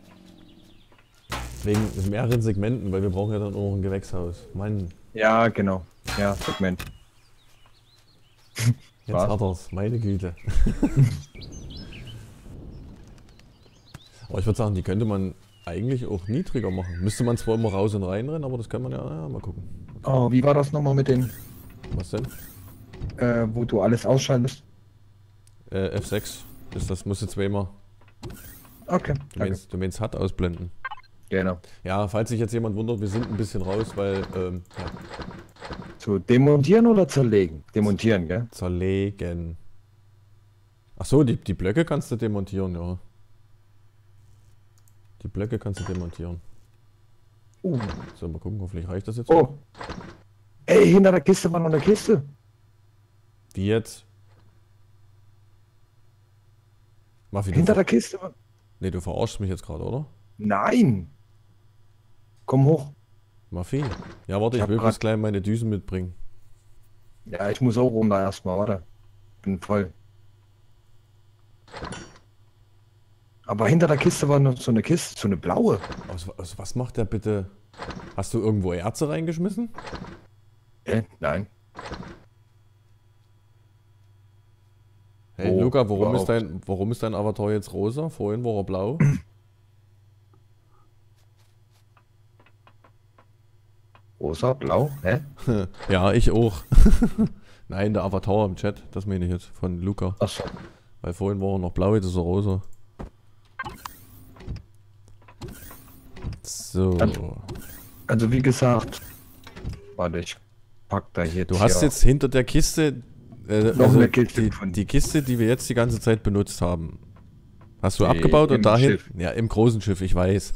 Wegen mehreren Segmenten, weil wir brauchen ja dann auch noch ein Gewächshaus. Mann. Ja, genau. Ja, Segment. [LAUGHS] Jetzt Was? hat er's, meine Güte. [LAUGHS] aber ich würde sagen, die könnte man eigentlich auch niedriger machen. Müsste man zwar immer raus und reinrennen, aber das kann man ja, ja mal gucken. Okay. Oh, wie war das nochmal mit den... Was denn? Äh, wo du alles ausschaltest? Äh, F6. Das, das musst du zweimal. Okay. Du meinst, du meinst HUD ausblenden. Genau. Ja, falls sich jetzt jemand wundert, wir sind ein bisschen raus, weil. Ähm, ja. Zu demontieren oder zerlegen? Demontieren, gell? Zerlegen. Ach so, die, die Blöcke kannst du demontieren, ja. Die Blöcke kannst du demontieren. Uh. So, mal gucken, hoffentlich reicht das jetzt. Oh. Ey, hinter der Kiste war noch eine Kiste. Wie jetzt? Maffi, hinter der Kiste war... Nee, du verarschst mich jetzt gerade, oder? Nein. Komm hoch. Maffi? Ja, warte, ich, ich will bloß gleich meine Düsen mitbringen. Ja, ich muss auch runter erstmal, warte. Bin voll. Aber hinter der Kiste war noch so eine Kiste, so eine blaue. Aus, aus was macht der bitte? Hast du irgendwo Erze reingeschmissen? Äh, nein. Hey oh, Luca, warum ist, dein, warum ist dein Avatar jetzt rosa? Vorhin war er blau. Rosa, blau, hä? [LAUGHS] ja, ich auch. [LAUGHS] Nein, der Avatar im Chat, das meine ich jetzt, von Luca. Achso. Weil vorhin war er noch blau, jetzt ist er rosa. So. Also, also wie gesagt, warte, ich pack da hier. Du hast jetzt hinter der Kiste, äh, noch also eine Kiste die, die, Kiste, die wir jetzt die ganze Zeit benutzt haben. Hast du die abgebaut und dahin? Ja, im großen Schiff, ich weiß.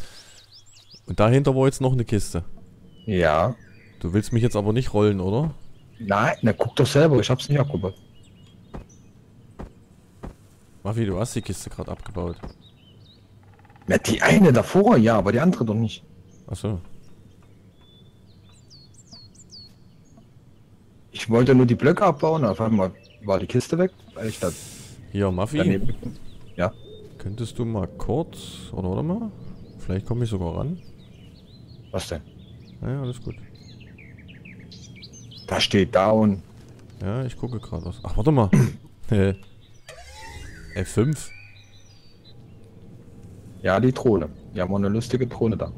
Und dahinter war jetzt noch eine Kiste. Ja. Du willst mich jetzt aber nicht rollen, oder? Nein, na guck doch selber, ich hab's nicht abgebaut. Maffi, du hast die Kiste gerade abgebaut. Ja, die eine davor, ja, aber die andere doch nicht. Achso. Ich wollte nur die Blöcke abbauen, auf einmal war die Kiste weg, weil ich da. Hier, Maffi. Ja. Könntest du mal kurz, oder warte mal? Vielleicht komme ich sogar ran. Was denn? Ja, alles gut. Da steht down. Ja, ich gucke gerade was. Ach, warte mal. [CLEARS THROAT] F5. Ja, die Drohne. Wir haben auch eine lustige Drohne da.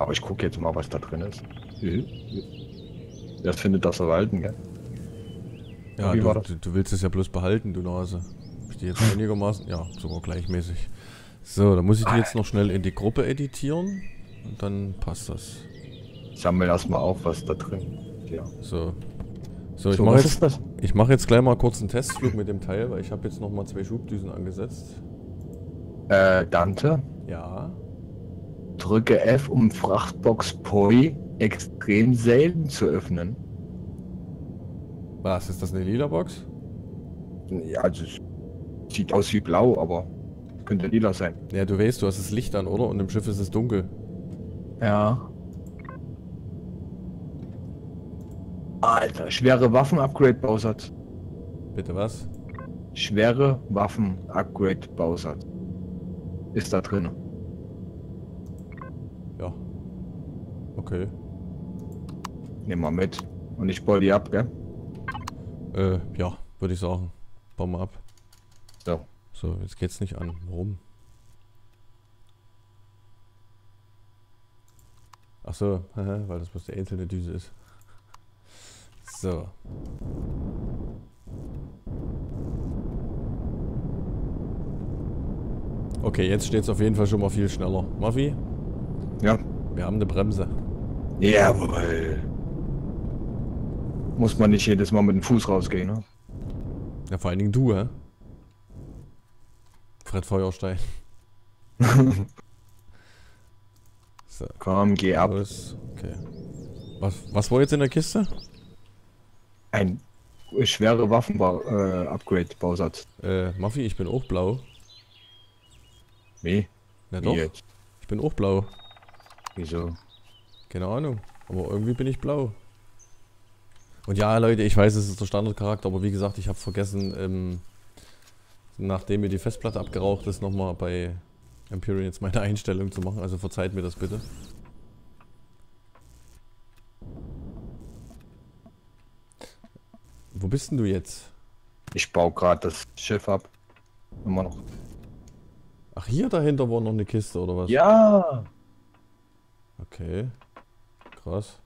Aber ich gucke jetzt mal, was da drin ist. Wer findet das verwalten, gell? Ja, du, du, du, willst es ja bloß behalten, du Nase. Ich die jetzt einigermaßen, ja, sogar gleichmäßig. So, dann muss ich die jetzt noch schnell in die Gruppe editieren und dann passt das. Ich sammle erstmal auf, was da drin ja. So. So, ich so, mache jetzt, ich mach jetzt gleich mal kurz einen Testflug mit dem Teil, weil ich habe jetzt noch mal zwei Schubdüsen angesetzt. Äh, Dante? Ja. Drücke F, um Frachtbox Poi extrem selten zu öffnen. Was, ist das eine lila Box? Ja, also sieht aus wie blau, aber könnte lila sein. Ja, du weißt, du hast das Licht an, oder? Und im Schiff ist es dunkel. Ja. Alter, schwere Waffen-Upgrade-Bausatz. Bitte was? Schwere Waffen-Upgrade-Bausatz. Ist da drin. Ja. Okay. Nehmen wir mit. Und ich baue die ab, gell? Äh, ja, würde ich sagen. Bauen wir ab. So. So, jetzt geht's nicht an. Warum? Ach so, haha, [LAUGHS] weil das bloß die einzelne Düse ist. So. Okay, jetzt steht's auf jeden Fall schon mal viel schneller. Maffi, Ja. wir haben eine Bremse. Jawohl. Muss man nicht jedes Mal mit dem Fuß rausgehen, ne? Ja, vor allen Dingen du, hä? Fred Feuerstein. [LAUGHS] so, Komm, geh ab. Okay. Was, was war jetzt in der Kiste? Ein schwere Waffen-Upgrade-Bausatz. Äh, Maffi, ich bin auch blau. Wie? Na Wie doch, jetzt? ich bin auch blau. Wieso? Keine Ahnung. Aber irgendwie bin ich blau. Und ja, Leute, ich weiß, es ist der Standardcharakter, aber wie gesagt, ich habe vergessen, ähm, nachdem mir die Festplatte abgeraucht ist, nochmal bei Empyrean jetzt meine Einstellung zu machen. Also verzeiht mir das bitte. Wo bist denn du jetzt? Ich baue gerade das Schiff ab. Immer noch. Ach, hier dahinter war noch eine Kiste oder was? Ja! Okay. Krass.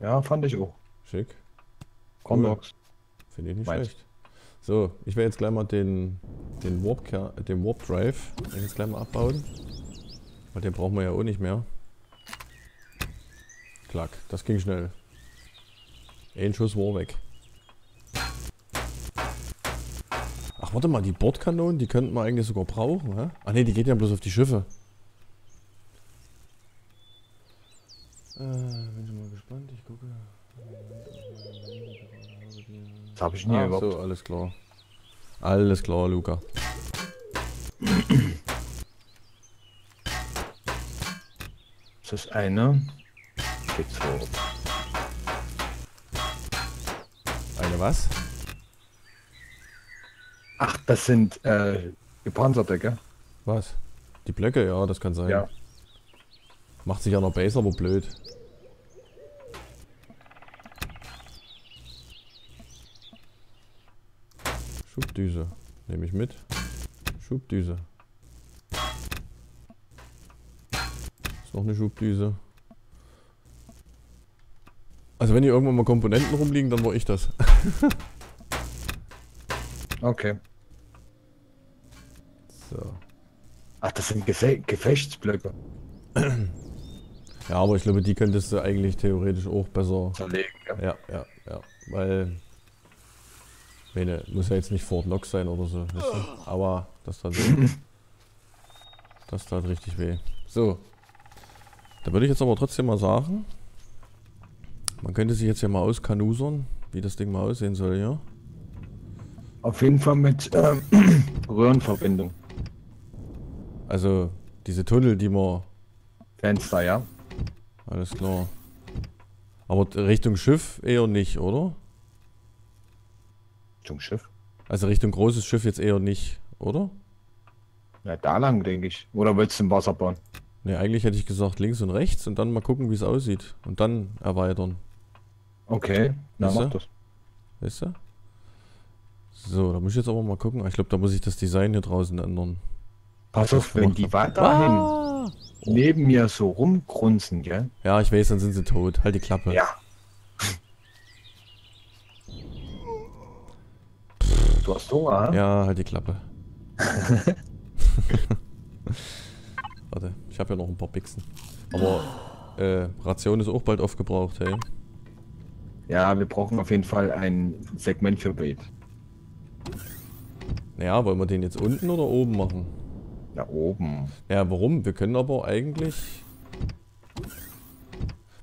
Ja, fand ich auch. Schick. Condox. Finde ich nicht Meinst schlecht. So, ich werde jetzt gleich mal den, den, Warp, den Warp Drive jetzt gleich mal abbauen. Weil den brauchen wir ja auch nicht mehr. Klack, das ging schnell. Ein Schuss war weg. Ach, warte mal, die Bordkanonen, die könnten wir eigentlich sogar brauchen, hä? Ach ne, die geht ja bloß auf die Schiffe. Äh, bin schon mal gespannt, ich gucke. Das habe ich nie Ah, überhaupt. so, alles klar. Alles klar, Luca. Das ist eine. So. Eine was? Ach, das sind äh, gepanzerte, gell? Was? Die Blöcke, ja, das kann sein. Ja. Macht sich ja noch Base, aber blöd. Schubdüse. Nehme ich mit. Schubdüse. Ist noch eine Schubdüse. Also wenn hier irgendwann mal Komponenten rumliegen, dann war ich das. [LAUGHS] Okay. So. Ach, das sind Gefe Gefechtsblöcke. [CLEARS THROAT] Ja, aber ich glaube, die könntest du eigentlich theoretisch auch besser Zerlegen, gell? Ja, ja, ja. Weil. Meine, muss ja jetzt nicht Fort Knox sein oder so. Weißt du? Aber das tat weh. Das tat richtig weh. So. Da würde ich jetzt aber trotzdem mal sagen. Man könnte sich jetzt ja mal auskanusern, wie das Ding mal aussehen soll, ja? Auf jeden Fall mit ähm, [CLEARS THROAT] Röhrenverbindung. Also, diese Tunnel, die man. Fenster, ja? Alles klar. Aber Richtung Schiff eher nicht, oder? Zum Schiff. Also Richtung großes Schiff jetzt eher nicht, oder? Ja, da lang, denke ich. Oder willst du im Wasser bauen? Ne, eigentlich hätte ich gesagt links und rechts und dann mal gucken, wie es aussieht. Und dann erweitern. Okay, na mach das. Weißt du? So, da muss ich jetzt aber mal gucken. Ich glaube, da muss ich das Design hier draußen ändern. Pass auf, wenn die weiterhin Ah! neben mir so rumgrunzen, gell? Ja, ich weiß, dann sind sie tot. Halt die Klappe. Ja. Du hast Hunger? Ja, halt die Klappe. [LAUGHS] Warte, ich habe ja noch ein paar Bixen. Aber äh, Ration ist auch bald aufgebraucht, hey. Ja, wir brauchen auf jeden Fall ein Segment für Bait. Naja, wollen wir den jetzt unten oder oben machen? Da oben. Ja, warum? Wir können aber eigentlich...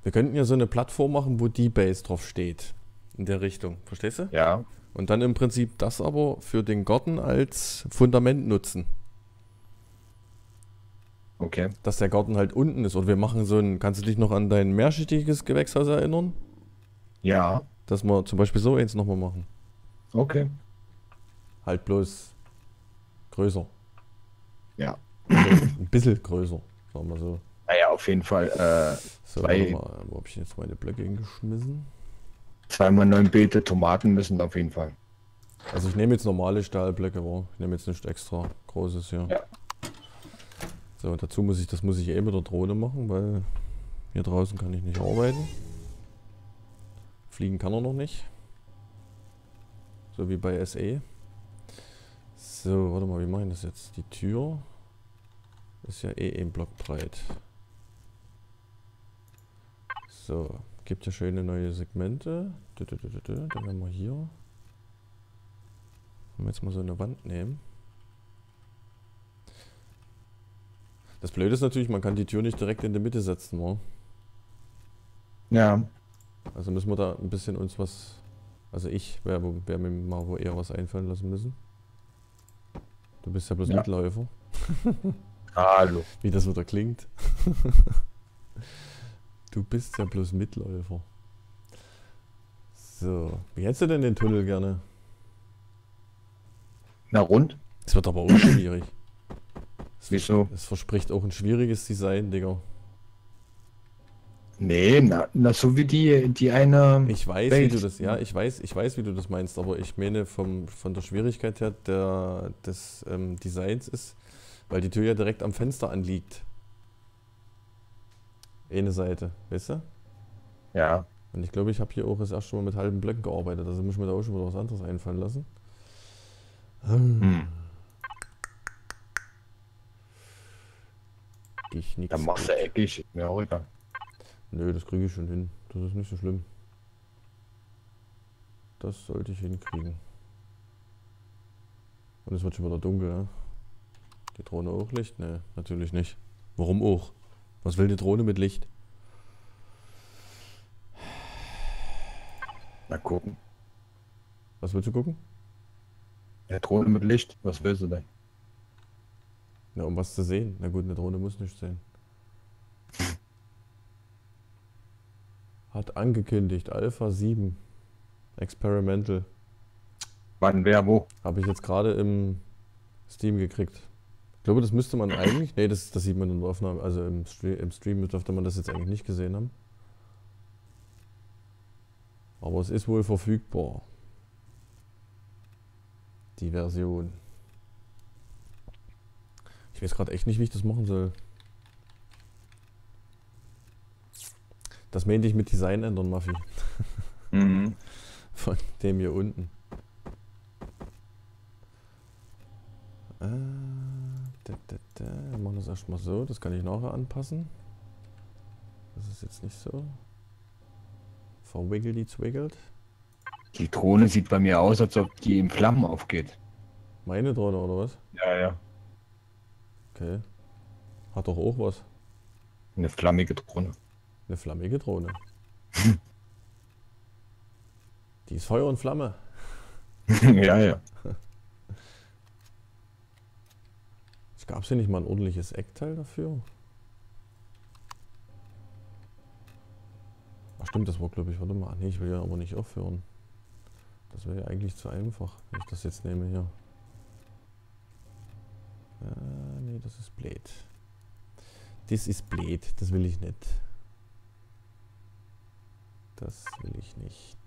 Wir könnten ja so eine Plattform machen, wo die Base drauf steht. In der Richtung. Verstehst du? Ja. Und dann im Prinzip das aber für den Garten als Fundament nutzen. Okay. Dass der Garten halt unten ist. Und wir machen so ein... Kannst du dich noch an dein mehrschichtiges Gewächshaus erinnern? Ja. Dass wir zum Beispiel so eins nochmal machen. Okay. Halt bloß größer. Ja. Also ein bisschen größer, sagen wir so. Naja, auf jeden Fall. Äh, So, Zwei- mal, wo habe ich jetzt meine Blöcke hingeschmissen? zweimal neun Beete Tomaten müssen auf jeden Fall. Also ich nehme jetzt normale Stahlblöcke, wa? ich nehme jetzt nicht extra großes hier. Ja. So, dazu muss ich, das muss ich eh mit der Drohne machen, weil hier draußen kann ich nicht arbeiten. Fliegen kann er noch nicht. So wie bei SE. So, warte mal, wie mache ich das jetzt? Die Tür ist ja eh ein Block breit. So, gibt ja schöne neue Segmente. Dann werden wir hier. Wenn wir jetzt mal so eine Wand nehmen. Das Blöde ist natürlich, man kann die Tür nicht direkt in die Mitte setzen, wa? Ja. Also müssen wir da ein bisschen uns was. Also ich werde wär mir mal wo eher was einfallen lassen müssen. Du bist ja bloß Ja. Mitläufer. [LAUGHS] Hallo. Wie das wieder klingt. [LAUGHS] du bist ja bloß Mitläufer. So, wie hättest du denn den Tunnel gerne? Na rund? Es wird aber auch schwierig. Es, Wieso? es verspricht auch ein schwieriges Design, Digga. Nee, na, na so wie die, die eine. Ich weiß, wie Welt. du das, ja, ich weiß, ich weiß, wie du das meinst, aber ich meine vom, von der Schwierigkeit her der, des ähm, Designs ist, weil die Tür ja direkt am Fenster anliegt. Eine Seite, weißt du? Ja. Und ich glaube, ich habe hier auch das erste Mal mit halben Blöcken gearbeitet, also muss ich mir da auch schon wieder was anderes einfallen lassen. Hm. Ich nix. Dann machst du eckig. Mir auch egal. Nö, das kriege ich schon hin. Das ist nicht so schlimm. Das sollte ich hinkriegen. Und es wird schon wieder dunkel, ja? Die Drohne auch Licht? Nee, natürlich nicht. Warum auch? Was will die Drohne mit Licht? Mal gucken. Was willst du gucken? Der Drohne mit Licht. Was willst du denn? Na, um was zu sehen. Na gut, eine Drohne muss nicht sehen. [LAUGHS] Hat angekündigt, Alpha 7. Experimental. Wann, wer, wo? Habe ich jetzt gerade im Steam gekriegt. Ich glaube, das müsste man eigentlich. Nee, das, das sieht man in der Aufnahme. Also im, Stream, im Stream dürfte man das jetzt eigentlich nicht gesehen haben. Aber es ist wohl verfügbar. Die Version. Ich weiß gerade echt nicht, wie ich das machen soll. Das meinte ich mit Design ändern, Maffi. Mhm. [LAUGHS] Von dem hier unten. Äh, da, da, da. Wir machen das erstmal so. Das kann ich nachher anpassen. Das ist jetzt nicht so. Verwiggelt, zwiggelt. Die Drohne sieht bei mir aus, als ob die in Flammen aufgeht. Meine Drohne oder was? Ja, ja. Okay. Hat doch auch was. Eine flammige Drohne. Eine flammige Drohne. Die ist Feuer und Flamme. [LAUGHS] ja, ja. Gab es hier nicht mal ein ordentliches Eckteil dafür? Ach stimmt, das war glaube ich, warte mal, nee, ich will ja aber nicht aufhören. Das wäre ja eigentlich zu einfach, wenn ich das jetzt nehme hier. Ah, nee, das ist blöd. Das ist blöd, das will ich nicht. Das will ich nicht.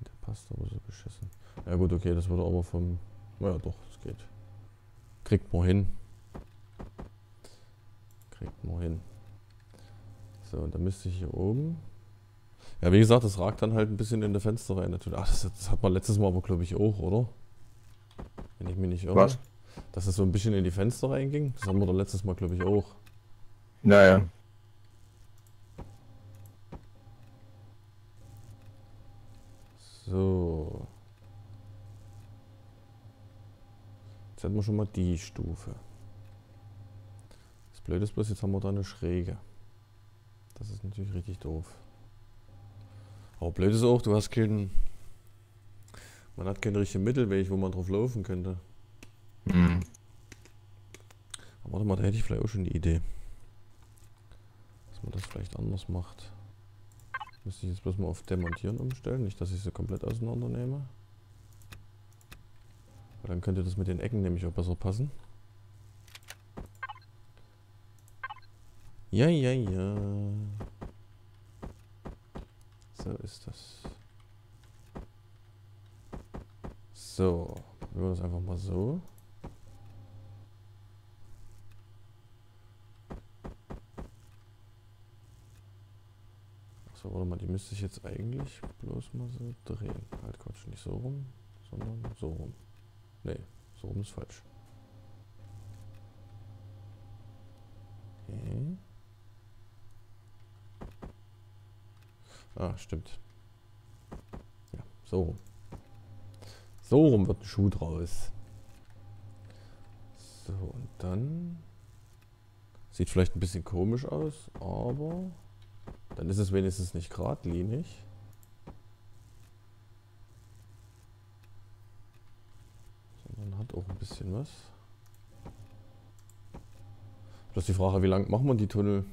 Der passt aber so beschissen. Ja gut, okay, das würde aber vom... Naja doch, das geht. Kriegt man hin. Kriegt man hin. So, und dann müsste ich hier oben... Ja, wie gesagt, das ragt dann halt ein bisschen in der Fenster rein natürlich. Ach, das, das hat man letztes Mal aber glaube ich auch, oder? Wenn ich mich nicht irre. Was? Dass es so ein bisschen in die Fenster reinging. Das haben wir doch letztes Mal glaube ich auch. Naja. So. Jetzt hätten wir schon mal die Stufe. Das Blöde ist bloß, jetzt haben wir da eine Schräge. Das ist natürlich richtig doof. Aber blöd ist auch, du hast keinen... Man hat keinen richtigen Mittelweg, wo man drauf laufen könnte. Hm. Aber warte mal, da hätte ich vielleicht auch schon die Idee. Dass man das vielleicht anders macht. Müsste ich jetzt bloß mal auf Demontieren umstellen, nicht dass ich sie komplett auseinandernehme. Weil dann könnte das mit den Ecken nämlich auch besser passen. Ja, ja, ja. So ist das. So, wir machen das einfach mal so. So, warte mal, die müsste ich jetzt eigentlich bloß mal so drehen. Halt Quatsch, nicht so rum, sondern so rum. Nee, so rum ist falsch. Okay. Ah, stimmt. Ja, so rum. So rum wird ein Schuh draus. So, und dann... Sieht vielleicht ein bisschen komisch aus, aber dann ist es wenigstens nicht geradlinig. Sondern hat auch ein bisschen was. Das ist die Frage, wie lang machen wir die Tunnel?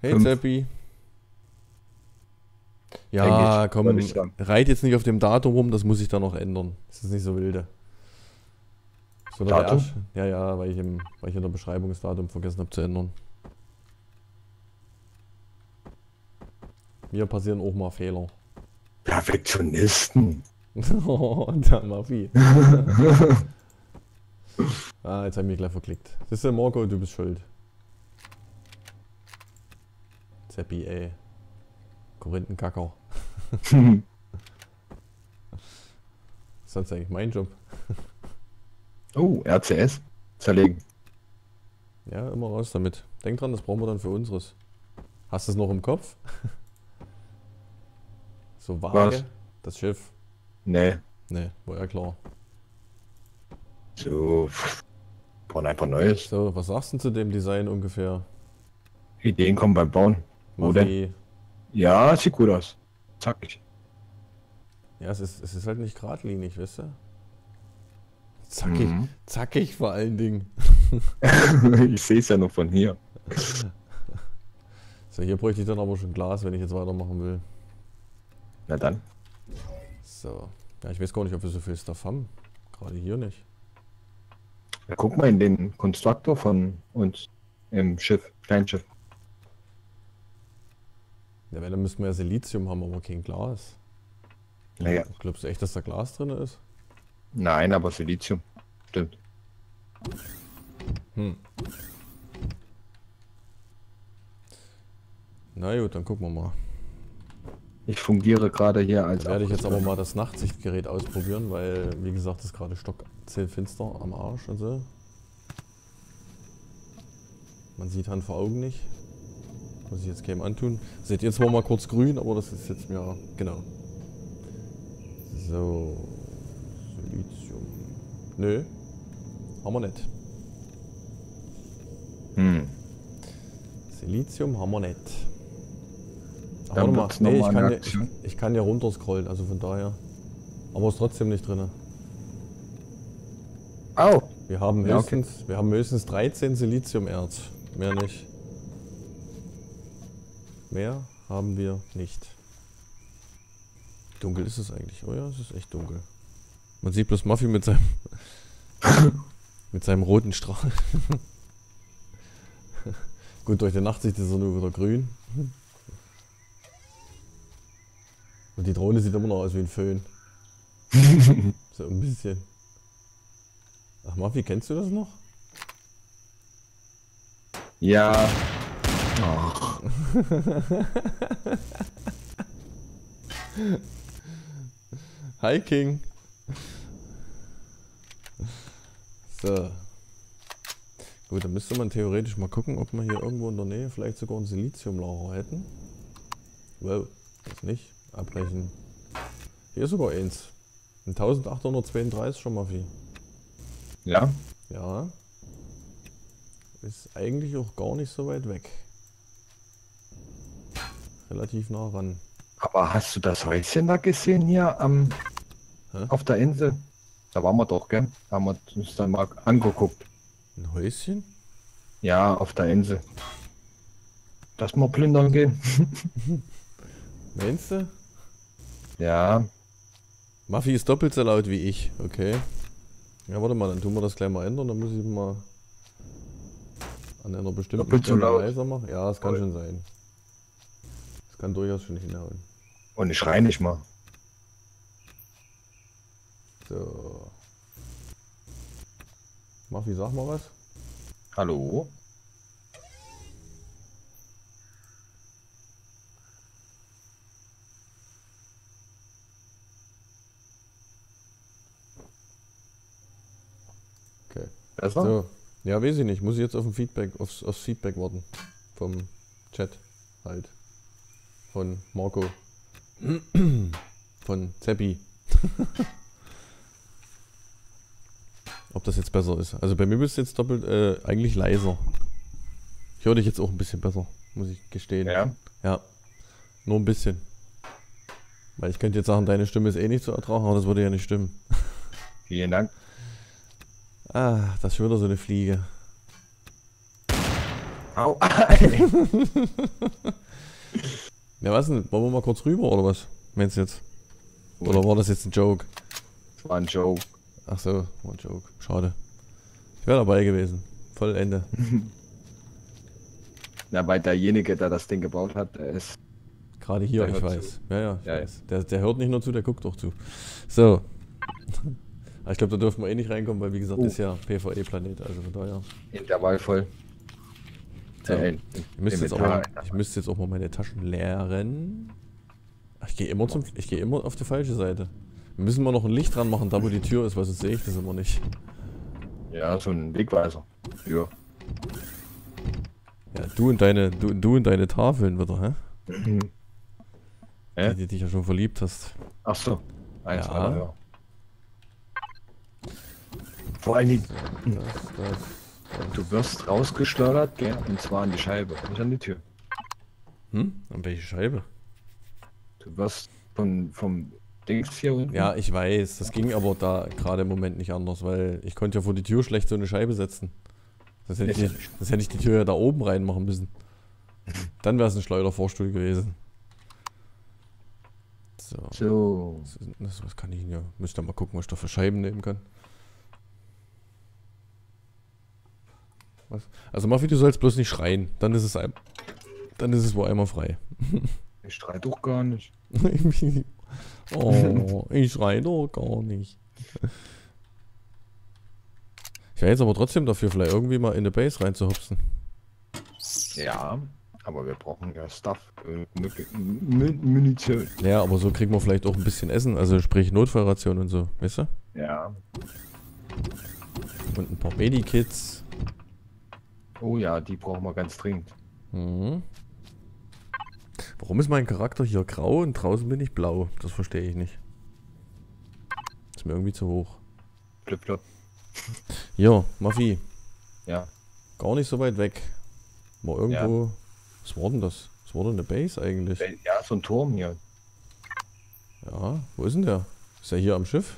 Hey Fünf. Zeppi. Ja, Denke ich, komm, reit jetzt nicht auf dem Datum rum, das muss ich dann noch ändern. Das ist nicht so wilde. So, Datum? Ja, ja, weil ich, im, weil ich in der Beschreibung das Datum vergessen habe zu ändern. Mir passieren auch mal Fehler. Perfektionisten. [LAUGHS] der Maffi. [LAUGHS] ah, jetzt habe ich mich gleich verklickt. Siehst du, Marco, du bist schuld. Zeppi, ey. Korinthenkacker. [LAUGHS] Ist sonst eigentlich mein Job. oh, RCS. Zerlegen. Ja, immer raus damit. Denk dran, das brauchen wir dann für unseres. Hast du es noch im Kopf? So vage? Was? Das Schiff? Nee. Ne, war ja klar. So. Brauchen einfach Neues. So, was sagst du zu dem Design ungefähr? Ideen kommen beim Bauen. Wo Maffi? Ja, sieht gut aus. Zack. Ja, es ist, es ist halt nicht geradlinig, weißt du? Zackig, Mhm. zackig vor allen Dingen. [LAUGHS] ich sehe es ja noch von hier. [LAUGHS] So, hier bräuchte ich dann aber schon Glas, wenn ich jetzt weitermachen will. Na dann. So. Ja, ich weiß gar nicht, ob wir so viel Stuff haben. Gerade hier nicht. Ja, guck mal in den Konstruktor von uns im Schiff, Kleinschiff. Ja, wenn, dann müssten wir ja Silizium haben, aber kein Glas. Naja, Glaubst du echt, dass da Glas drin ist? nein, aber Silizium. Stimmt. Hm. Na gut, dann gucken wir mal. Ich fungiere gerade hier als. Dann werde ich jetzt aber mal das Nachtsichtgerät ausprobieren, weil, wie gesagt, es ist gerade stockzählfinster am Arsch und so. Man sieht Hand vor Augen nicht. Muss ich jetzt keinem antun. Seht ihr zwar mal kurz grün, aber das ist jetzt mir... Genau. So. Silizium. Nö. Haben wir nicht. Hm. Silizium haben wir nicht. Dann warte mal. Nee, ich kann, ja, ich, kann ja runterscrollen, also von daher. Aber ist trotzdem nicht drin. Au! Wir haben Ja, okay. höchstens, wir haben höchstens 13 Siliziumerz. Mehr nicht. Mehr haben wir nicht. Dunkel ist es eigentlich. Oh ja, es ist echt dunkel. Man sieht bloß Muffy mit seinem [LAUGHS] mit seinem roten Strahl. [LAUGHS] Gut, durch die Nachtsicht ist er nur wieder grün. Und die Drohne sieht immer noch aus wie ein Föhn. [LAUGHS] So ein bisschen. Ach Muffy, kennst du das noch? Ja. Ach, Hi King. So. Gut, dann müsste man theoretisch mal gucken, ob wir hier irgendwo in der Nähe vielleicht sogar ein Siliziumlager hätten. Wow, das nicht. Abbrechen. Hier ist sogar eins. Ein 1832 schon mal viel. ja. Ja. Ist eigentlich auch gar nicht so weit weg. Relativ nah ran. Aber hast du das Häuschen da gesehen hier am, Hä? auf der Insel? Da waren wir doch, gell? Da haben wir uns dann mal angeguckt. Ein Häuschen? Ja, auf der Insel. dass wir plündern gehen. [LAUGHS] Meinst du? Ja, Maffi ist doppelt so laut wie ich, okay. Ja, warte mal, dann tun wir das gleich mal ändern, dann muss ich mal an einer bestimmten Doppelt Stelle leiser machen. Ja, das kann Voll. schon sein. Das kann durchaus schon hinhauen. und ich schrei nicht mal. So. Maffi, sag mal was. Hallo? Okay. Besser? So. Ja, weiß ich nicht. Muss ich jetzt auf ein Feedback, aufs, aufs Feedback warten. Vom Chat halt. Von Marco. Von Zeppi. [LAUGHS] Ob das jetzt besser ist. Also bei mir bist du jetzt doppelt, äh, eigentlich leiser. Ich höre dich jetzt auch ein bisschen besser, muss ich gestehen. Ja. Ja. Nur ein bisschen. Weil ich könnte jetzt sagen, deine Stimme ist eh nicht zu ertragen, aber das würde ja nicht stimmen. Vielen Dank. Ah, das ist schon wieder so eine Fliege. Au. [LAUGHS] Ja, was denn? Wollen wir mal kurz rüber oder was? Meinst du jetzt? Oder war das jetzt ein Joke? Das war ein Joke. Ach so, war ein Joke. Schade. Ich wäre dabei gewesen. Voll Ende. [LAUGHS] Ja, weil derjenige, der das Ding gebaut hat, der ist. Gerade hier, ich weiß. Ja, ja, ich Ja, ja. weiß. Der, der hört nicht nur zu, der guckt auch zu. So. Aber ich glaube, da dürfen wir eh nicht reinkommen, weil wie gesagt, Oh. ist ja PvE-Planet, also von daher. Intervall voll. So. Äh, Ich müsste, jetzt auch mal, ich müsste jetzt auch mal meine Taschen leeren. Ich gehe immer zum, ich gehe immer auf die falsche Seite. Wir müssen mal noch ein Licht dran machen, da wo die Tür ist, weil sonst sehe ich das immer nicht. Ja, so ein Wegweiser. Ja. Ja, du und deine, du, du und deine Tafeln wieder, hä? Hä? Die, die dich ja schon verliebt hast. Ach so. Eins, Ja. ja. ja. Vor allen Dingen, Das, das. du wirst rausgeschleudert, gell? Und zwar an die Scheibe, nicht an die Tür. Hm? An welche Scheibe? Du wirst von, vom Dings hier unten. Ja, ich weiß, das ging aber da gerade im Moment nicht anders, weil ich konnte ja vor die Tür schlecht so eine Scheibe setzen. Das hätte, ich, das hätte ich die Tür ja da oben reinmachen müssen. Dann wäre es ein Schleudervorstuhl gewesen. So. So. Was, das? kann ich denn ja? Müsste mal gucken, was ich da für Scheiben nehmen kann. Was? Also Maffi, du sollst bloß nicht schreien. Dann ist es ein, dann ist es wohl einmal frei. [LAUGHS] Ich streite doch gar nicht. [LAUGHS] oh, ich schreie doch gar nicht. Ich wäre jetzt aber trotzdem dafür, vielleicht irgendwie mal in eine Base reinzuhupsen. Ja, aber wir brauchen ja Stuff. äh, Munition. Ja, aber so kriegen wir vielleicht auch ein bisschen Essen, also sprich Notfallration und so, weißt du? Ja. Und ein paar Medikits. Oh ja, die brauchen wir ganz dringend. Mhm. Warum ist mein Charakter hier grau und draußen bin ich blau? Das verstehe ich nicht. Ist mir irgendwie zu hoch. Flip, flop. Ja, Maffi, Ja. gar nicht so weit weg. War irgendwo. Was war denn das? Was war denn eine Base eigentlich? Ja, so ein Turm hier. Ja, wo ist denn der? Ist er hier am Schiff?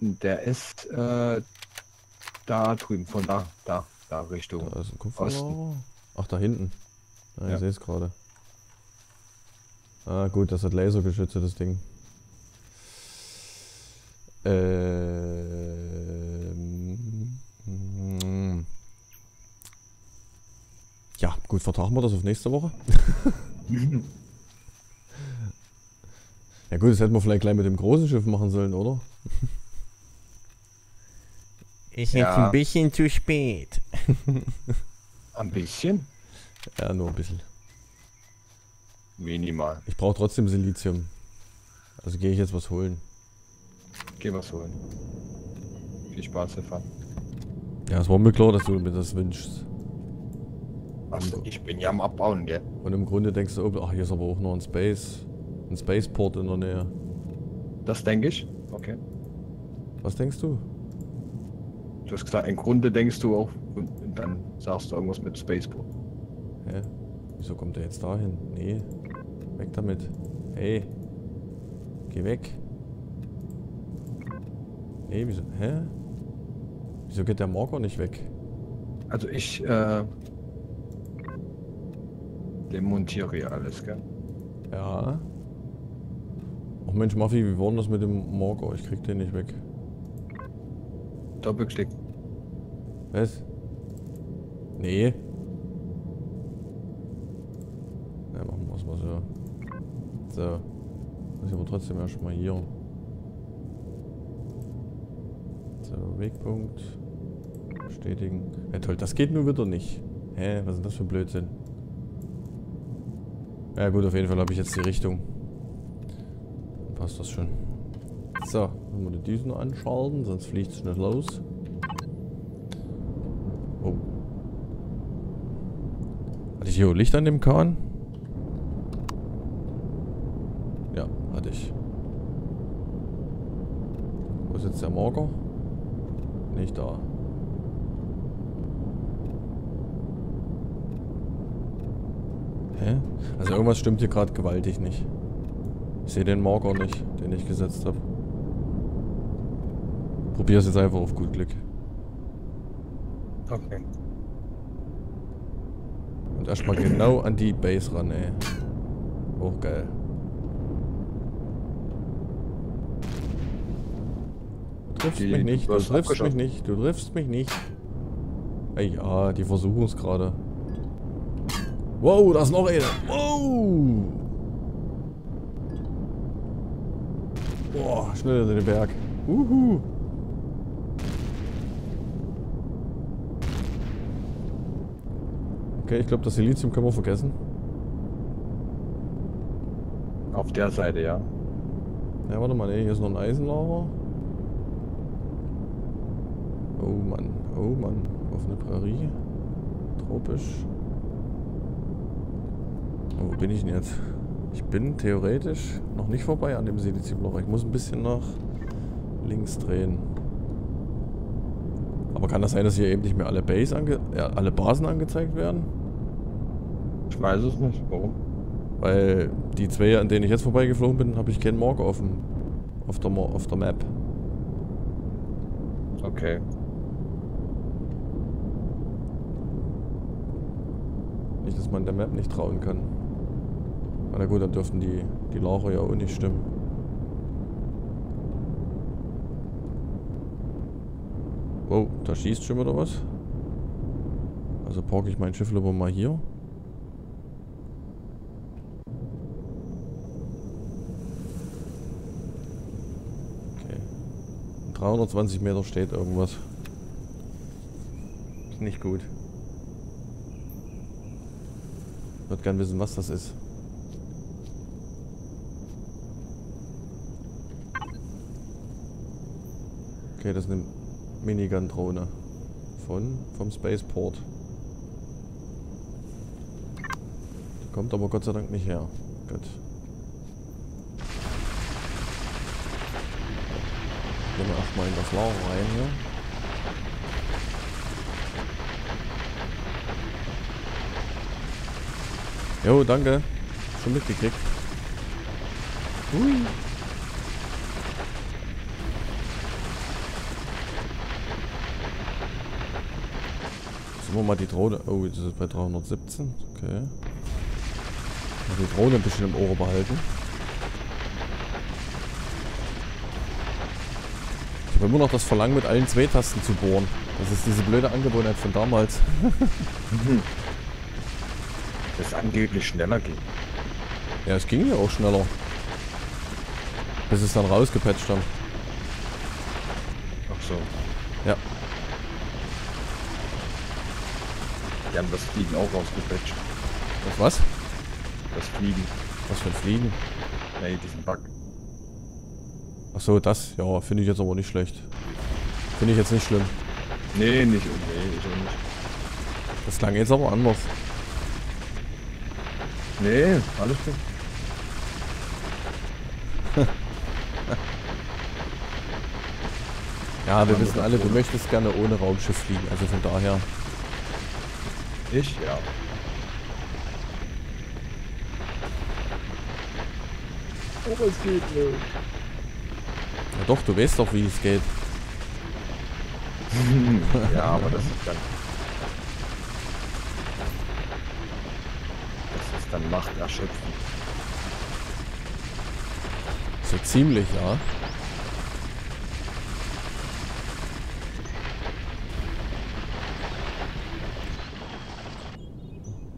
Der ist äh, da drüben, von da, da, da Richtung. Da ist ein Kupferlager. Ach, da hinten. Ah, ich Ja. sehe es gerade. Ah, gut, das hat Lasergeschütze, das Ding. Ähm. Ja, gut, vertagen wir das auf nächste Woche. [LAUGHS] Ja gut, das hätten wir vielleicht gleich mit dem großen Schiff machen sollen, oder? Ist jetzt Ja. ein bisschen zu spät. [LAUGHS] Ein bisschen? Ja, nur ein bisschen. Minimal. Ich brauche trotzdem Silizium. Also gehe ich jetzt was holen. Geh was holen. Viel Spaß, Stefan. Ja, es war mir klar, dass du mir das wünschst. Also, ich bin ja am Abbauen, gell? Und im Grunde denkst du, oh, ach, hier ist aber auch noch ein Space. Ein Spaceport in der Nähe. Das denke ich. Okay. Was denkst du? Du hast gesagt, im Grunde denkst du auch und, dann sagst du irgendwas mit Spaceport. Hä? Wieso kommt der jetzt dahin? Nee. Weg damit. Hey. Geh weg. Hey, wieso? Hä? Wieso geht der Marker nicht weg? Also ich, äh, demontiere ich alles, gell? Ja. Ach Mensch, Maffi, wie war denn das mit dem Morgo? Ich krieg den nicht weg. Doppelklick. Was? Nee. Ja, machen wir es mal so. So. Muss ich aber trotzdem erstmal hier. So, Wegpunkt. Bestätigen. Ja toll, das geht nur wieder nicht. Hä, was ist denn das für ein Blödsinn? Ja gut, auf jeden Fall habe ich jetzt die Richtung. Dann passt das schon. So, müssen wir die Düsen anschalten, sonst fliegt es nicht los. Hier Licht an dem Kahn? Ja, hatte ich. Wo ist jetzt der Morger? Nicht da. Hä? Also irgendwas stimmt hier gerade gewaltig nicht. Ich sehe den Morger nicht, den ich gesetzt habe. Probier es jetzt einfach auf gut Glück. Okay. Und erstmal genau an die Base ran, ey. Auch geil. Du triffst mich nicht, du triffst mich nicht, du triffst mich nicht. Ey, ja, die versuchen es gerade. Wow, da ist noch eine. Wow! Boah, schnell in den Berg. Uhu. Okay, ich glaube, das Silizium können wir vergessen. Auf der Seite, ja. Ja, warte mal, nee, hier ist noch ein Eisenlager. Oh Mann, oh Mann. Offene Prärie. Tropisch. Oh, wo bin ich denn jetzt? Ich bin theoretisch noch nicht vorbei an dem Siliziumloch. Ich muss ein bisschen nach links drehen. Aber kann das sein, dass hier eben nicht mehr alle Base ange ja, alle Basen angezeigt werden? Ich weiß es nicht. Warum? Weil die zwei, an denen ich jetzt vorbeigeflogen bin, habe ich keinen Marker auf, dem, auf, der, auf der Map. Okay. Nicht, dass man der Map nicht trauen kann. Na gut, dann dürften die, die Lager ja auch nicht stimmen. Wow, da schießt schon wieder was. Also parke ich mein Schiff lieber mal hier. Okay. 320 Meter steht irgendwas. Ist nicht gut. Ich würde gern wissen, was das ist. Okay, das ist eine Minigun-Drohne. Von, vom Spaceport. Die kommt aber Gott sei Dank nicht her. Gut. Erstmal in das Lager rein hier. Jo, danke. Schon mitgekriegt. Hui. Sind wir mal die Drohne. Oh, das ist bei 317. Okay. Mal die Drohne ein bisschen im Ohr behalten. Ich habe immer noch das Verlangen, mit allen zwei Tasten zu bohren. Das ist diese blöde Angewohnheit von damals. [LAUGHS] Das angeblich schneller geht. Ja, es ging ja auch schneller. Bis es dann rausgepatcht haben. Ach so. Ja. Die haben das Fliegen auch rausgepatcht. Das was? Das Fliegen. Was für ein Fliegen? Nee, diesen Bug. Ach so, das. Ja, finde ich jetzt aber nicht schlecht. Finde ich jetzt nicht schlimm. Nee, nicht. Nee, ich auch nicht. Das klang jetzt aber anders. Nee, alles gut. [LAUGHS] Ja, wir wissen alle, du möchtest gerne ohne Raumschiff fliegen. Also von daher. Ich? Ja. Aber es geht nicht. Ja doch, du weißt doch, wie es geht. [LAUGHS] ja, aber das ist dann. Das ist dann Macht erschöpfen. So ziemlich, ja.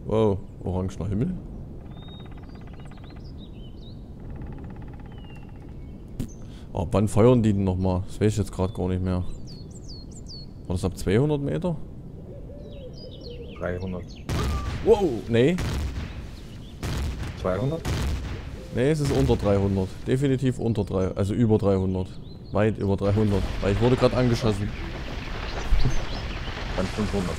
Wow, orangener Himmel. Oh, wann feuern die denn nochmal? Das weiß ich jetzt gerade gar nicht mehr. War das ab 200 Meter? 300. Wow, nee. 200? Nee, es ist unter 300. Definitiv unter 3, also über 300. Weit über 300. Weil ich wurde gerade angeschossen. Dann 500.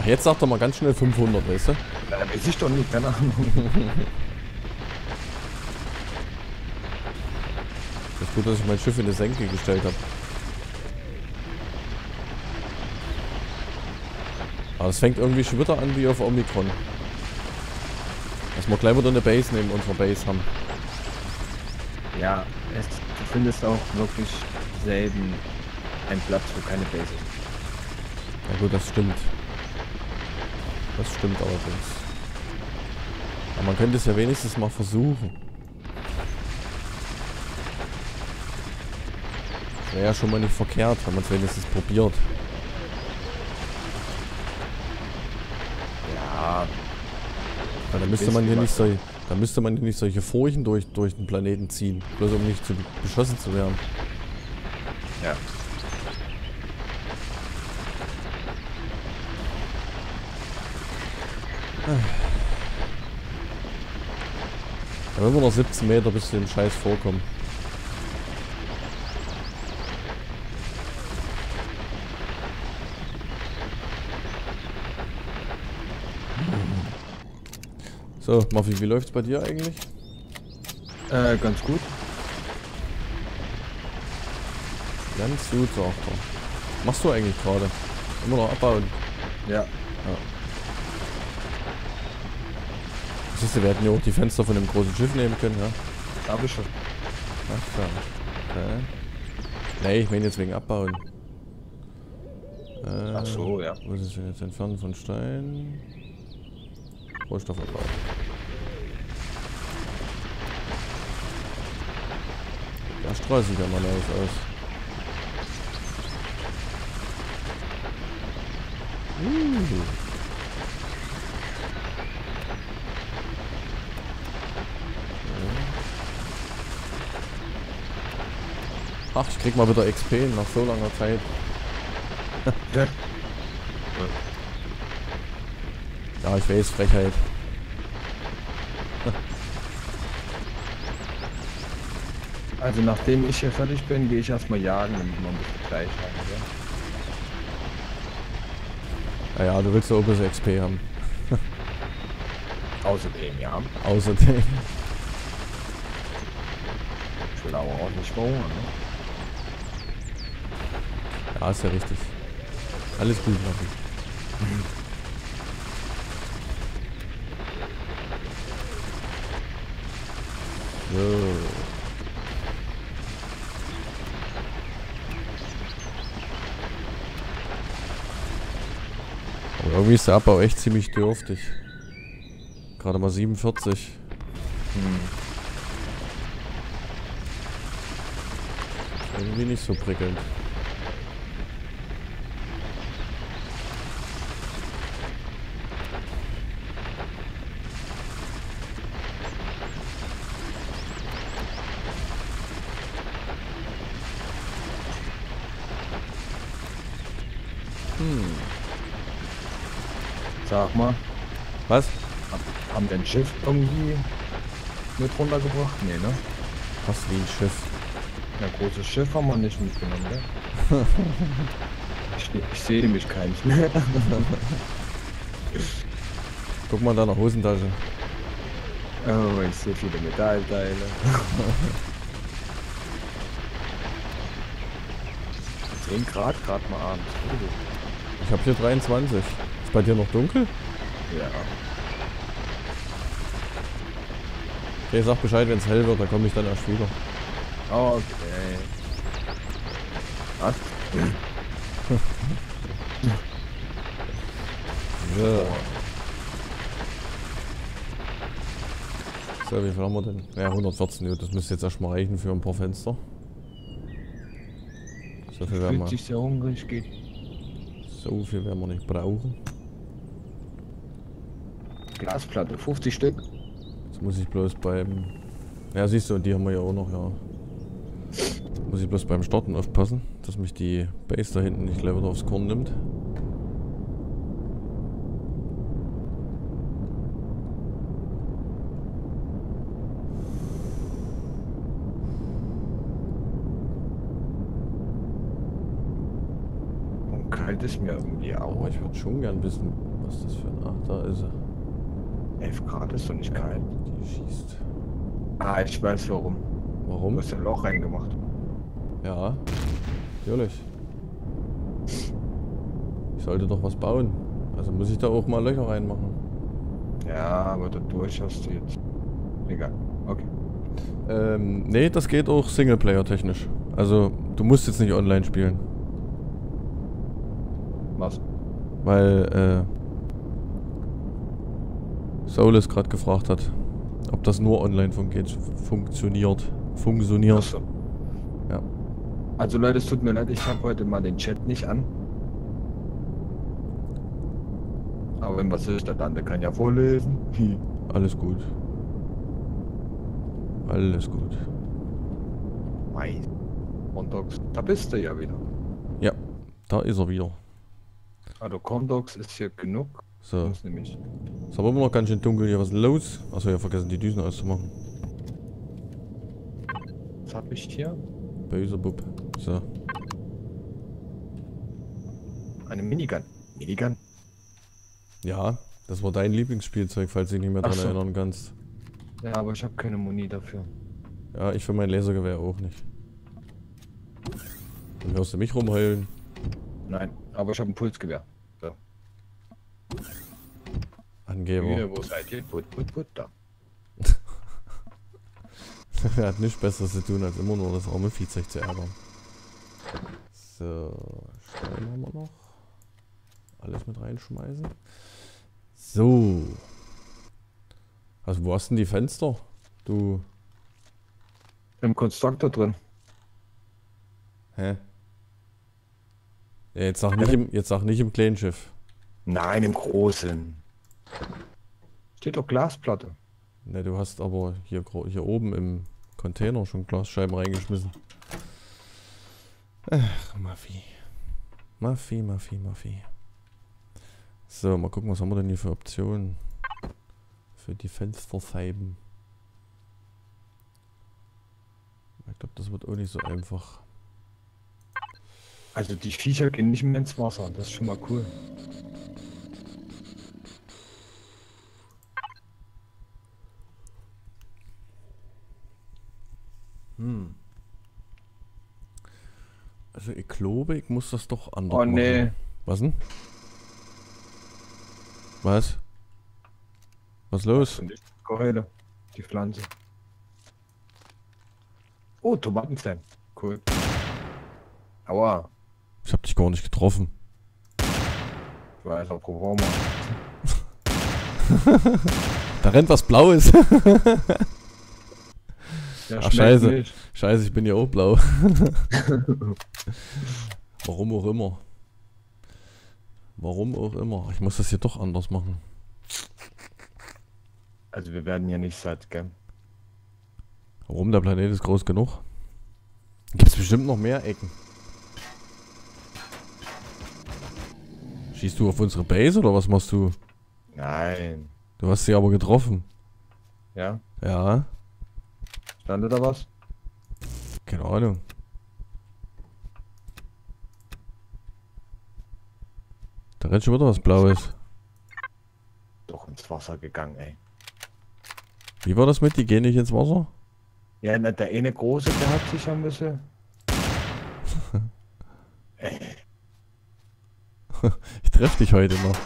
Ach, jetzt sagt er mal ganz schnell 500, weißt du? Ja, weiß ich doch nicht, keine Ahnung. [LAUGHS] Das ist gut, dass ich mein Schiff in eine Senke gestellt habe. Aber das fängt irgendwie schon wieder an wie auf Omikron. Dass wir gleich wieder eine Base neben unserer Base haben. Ja, es, du findest auch wirklich selten einen Platz, wo keine Base ist. Ja gut, das stimmt. Das stimmt allerdings. Aber man könnte es ja wenigstens mal versuchen. Wäre ja schon mal nicht verkehrt, wenn man es wenigstens probiert. Ja, Weil dann müsste man hier nicht so, dann müsste man hier nicht solche Furchen durch, durch den Planeten ziehen. Bloß um nicht zu beschossen zu werden. ja. Da werden wir noch 17 Meter bis zu dem Scheiß vorkommen. So, Maffi, wie läuft's bei dir eigentlich? Äh, ganz gut. Ganz gut, sagt er. Machst du eigentlich gerade? Immer noch abbauen. Ja. Siehst du, wir hätten ja auch die Fenster von dem großen Schiff nehmen können, ja? Habe ich schon. Ach klar. Okay. Nee, ich meine jetzt wegen Abbauen. Äh, Ach so, ja. Was ist denn jetzt entfernen von Stein? Rohstoffabbau. Da streut sich ja mal alles aus. Uh. Ach, ich krieg mal wieder XP nach so langer Zeit. [LAUGHS] Ja. Ja, ich weiß, Frechheit. Also nachdem ich hier fertig bin, gehe ich erstmal jagen, damit wir ein bisschen gleich haben. Ja? Naja, du willst ja auch bisschen XP haben. [LAUGHS] Außerdem, ja. Außerdem. Ich will aber auch nicht verhungern. Ne? Ja, ist ja richtig. Alles gut, Maffi. [LAUGHS] So. Aber irgendwie ist der Abbau echt ziemlich dürftig. Gerade mal 47. Hm. Irgendwie nicht so prickelnd. Hm. Sag mal, Was? haben wir ein Schiff irgendwie mit runtergebracht? Nee, ne? Was wie ein Schiff? Ein großes Schiff haben wir nicht mitgenommen, ne? [LAUGHS] ich, ich sehe nämlich keins [LAUGHS] mehr. Guck mal in deiner Hosentasche. Oh, ich sehe viele Metallteile. [LAUGHS] 10 Grad gerade mal abends. Ich habe hier 23. Ist bei dir noch dunkel? Ja. Okay, sag Bescheid, wenn es hell wird, dann komme ich dann erst wieder. Okay. Was? so. So, wie viel haben wir denn? Ja, 114, Uhr, das müsste jetzt erstmal reichen für ein paar Fenster. So viel werden wir. So viel werden wir nicht brauchen. Glasplatte, 50 Stück. Jetzt muss ich bloß beim... Ja, siehst du, die haben wir ja auch noch, ja. Muss ich bloß beim Starten aufpassen, dass mich die Base da hinten nicht gleich wieder aufs Korn nimmt. Und kalt ist mir irgendwie Aber auch. ich würde schon gern wissen, was das für ein... Ach, da ist er. 11 Grad ist doch nicht kalt. Die schießt. Ah, ich weiß warum. Du Warum? hast ein Loch reingemacht. Ja, natürlich. Ich sollte doch was bauen. Also muss ich da auch mal Löcher reinmachen. Ja, aber dadurch hast du jetzt. Egal. Okay. Ähm, nee, das geht auch Singleplayer technisch. Also, du musst jetzt nicht online spielen. Was? Weil, äh, Solus gerade gefragt hat, ob das nur online fungiert, funktioniert. Funktioniert. Achso. Ja. Also Leute, es tut mir leid, ich habe heute mal den Chat nicht an. Aber wenn was ist, der Dante kann ja vorlesen. [LAUGHS] Alles gut. Alles gut. Mei. Da bist du ja wieder. Ja, da ist er wieder. Also Condox ist hier genug. So. Nämlich. Ist aber immer noch ganz schön dunkel hier. Was los? Achso, ja, vergessen die Düsen auszumachen. Was hab ich hier? Böser Bub. So. Eine Minigun. Minigun? Ja, das war dein Lieblingsspielzeug, falls du dich nicht mehr dran so. erinnern kannst. Ja, aber ich habe keine Muni dafür. Ja, ich für mein Lasergewehr auch nicht. Dann hörst du mich rumheulen. Nein, aber ich habe ein Pulsgewehr. Angeber. Hier, wo seid ihr? Put, put, put, da. [LAUGHS] er hat nichts Besseres zu tun, als immer nur das arme Viehzeug zu ärgern. So, Stein haben wir noch. Alles mit reinschmeißen. So. Also, wo hast denn die Fenster? Du. Im Konstruktor drin. Hä? Ja, jetzt sag nicht im, jetzt sag nicht im kleinen Schiff. Nein, im großen. Steht doch Glasplatte. Ne, du hast aber hier, hier oben im Container schon Glasscheiben reingeschmissen. Ach, Maffi. Maffi, Maffi, Maffi. So, mal gucken, was haben wir denn hier für Optionen? Für die Fensterscheiben. Ich glaube, das wird auch nicht so einfach. Also die Viecher gehen nicht mehr ins Wasser. Das ist schon mal cool. Hm. Also ich glaube, ich muss das doch anders Oh nee. machen. Was denn? Was? Was los? Keule. Die Pflanze. Oh, Tomatenzellen. Cool. Aua. Ich hab dich gar nicht getroffen. Ich weiß auch pro forma. Da rennt was Blaues. [LAUGHS] Ja, Ach, scheiße. nicht. Scheiße, ich bin ja auch blau. [LAUGHS] Warum auch immer. Warum auch immer. Ich muss das hier doch anders machen. Also wir werden ja nicht satt, gell? Warum? Der Planet ist groß genug. Gibt's bestimmt noch mehr Ecken. Schießt du auf unsere Base oder was machst du? Nein. Du hast sie aber getroffen. Ja? Ja, Stand da was? keine Ahnung. Da rennt schon wieder was Blaues. Doch ins Wasser gegangen, ey. Wie war das mit? Die gehen nicht ins Wasser? Ja, na, der eine große, der hat sich ein bisschen. [LAUGHS] Ich treffe dich heute noch.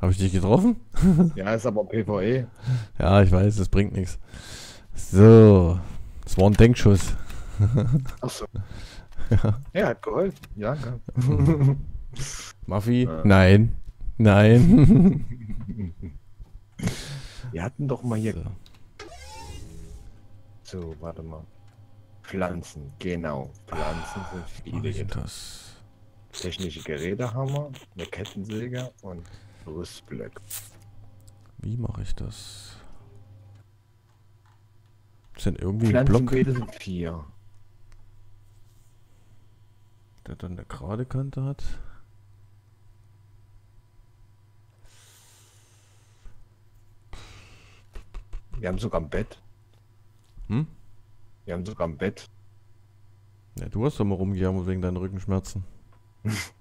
Habe ich dich getroffen? [LAUGHS] Ja, ist aber PvE. Ja, ich weiß, das bringt nichts. So, das war ein Denkschuss. [LAUGHS] Achso. [LAUGHS] Ja, hat geholfen. Ja, gell. Maffi? Äh. Nein. Nein. Wir hatten doch mal hier. So, So, warte mal. Pflanzen, genau. Pflanzen sind viele. das? Technische Geräte haben wir, eine Kettensäge und Brustblöcke. Wie mache ich das? Ist denn irgendwie ein Block, sind vier. der dann eine gerade Kante hat? Wir haben sogar ein Bett. Hm? Wir haben sogar ein Bett. Ja, du hast doch mal rumgejammert wegen deinen Rückenschmerzen. [LAUGHS]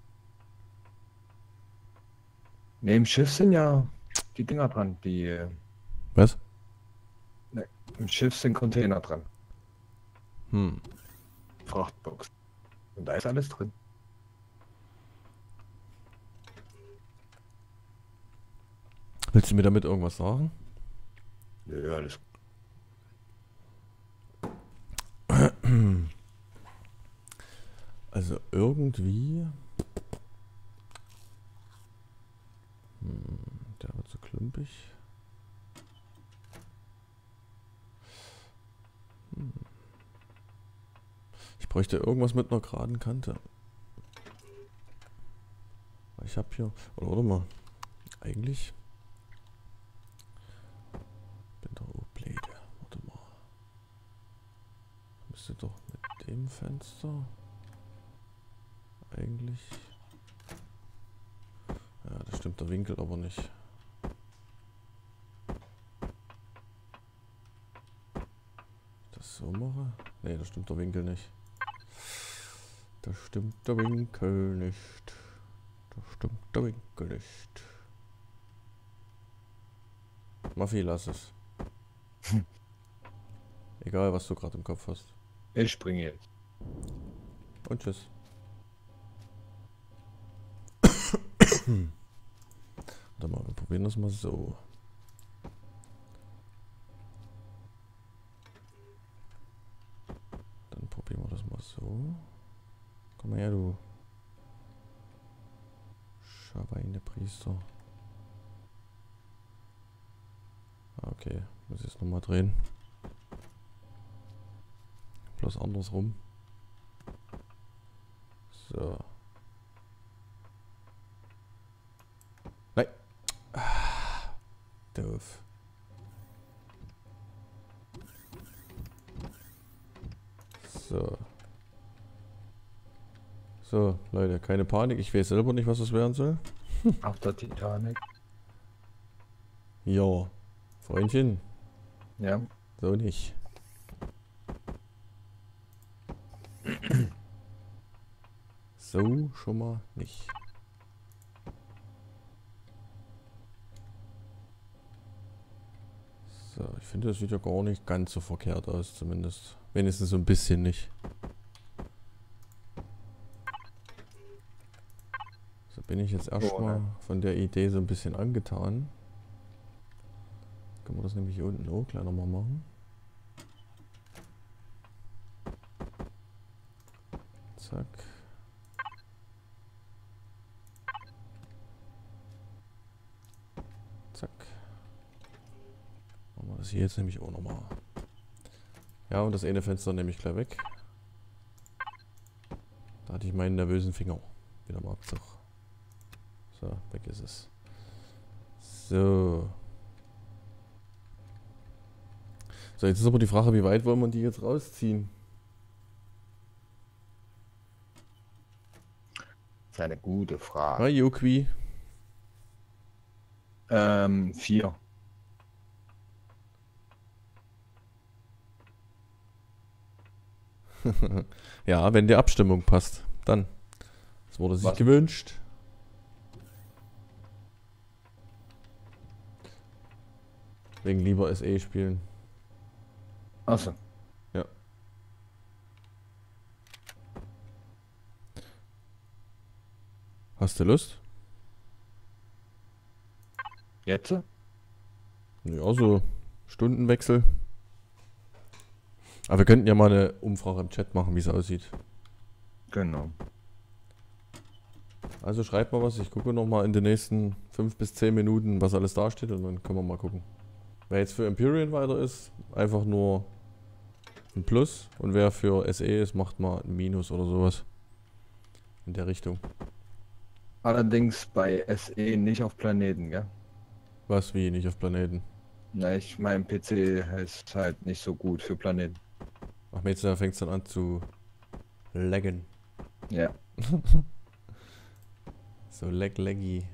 Neben Schiff sind ja die Dinger dran. Die, Was? Im Schiff sind Container dran. Hm. Frachtbox. Und da ist alles drin. Willst du mir damit irgendwas sagen? Nö, alles Also irgendwie. Hm, der wird so klumpig. Hm. Ich bräuchte irgendwas mit einer geraden Kante. Ich habe hier. Oder warte mal. Eigentlich. Bin doch Oblede. Warte mal. Müsste doch mit dem Fenster. Eigentlich. Stimmt der Winkel aber nicht. Ich das so mache? Ne, das stimmt der Winkel nicht. Das stimmt der Winkel nicht. Das stimmt der Winkel nicht. Maffi, lass es. [LAUGHS] Egal, was du gerade im Kopf hast. Ich springe jetzt. Und tschüss. [COUGHS] Warte mal, wir probieren das mal so. Dann probieren wir das mal so. Komm her, du. Schweinepriester. Ah, Okay, muss ich jetzt nochmal drehen. Bloß andersrum. So. Nein. Ah, doof. So. Keine Panik. Ich weiß selber nicht, was das werden soll. [LAUGHS] Auf der Titanic. Ja. Freundchen, Ja. so nicht. [CLEARS THROAT] So schon mal nicht. So, ich finde, das sieht ja gar nicht ganz so verkehrt aus, zumindest. Wenigstens so ein bisschen nicht. Bin ich jetzt erstmal ne? von der Idee so ein bisschen angetan. Können wir das nämlich hier unten auch gleich nochmal machen. Zack. Zack. Machen wir das hier jetzt nämlich auch nochmal. Ja, und das eine Fenster nehme ich gleich weg. Da hatte ich meinen nervösen Finger wieder mal Abzug. So, weg ist es. So. So, jetzt ist aber die Frage, wie weit wollen wir die jetzt rausziehen? Das ist eine gute Frage. Hi, Yokwi. Ähm, vier. [LAUGHS] Ja, wenn die Abstimmung passt, dann. Das wurde sich Was? gewünscht. Wegen lieber SE spielen. Achso. Hast du Lust? Jetzt? Ja, so Stundenwechsel. Aber wir könnten ja mal eine Umfrage im Chat machen, wie es aussieht. Genau. Also schreibt mal was. Ich gucke noch mal in den nächsten 5 bis 10 Minuten, was alles da steht und dann können wir mal gucken. Wer jetzt für Empyrean weiter ist, einfach nur ein Plus. Und wer für SE ist, macht mal ein Minus oder sowas. In der Richtung. Allerdings bei SE nicht auf Planeten, gell? Was wie nicht auf Planeten. Na, ich mein PC ist halt nicht so gut für Planeten. Ach, Mädchen, da fängt es dann an zu laggen. Ja. [LAUGHS] So lag laggy.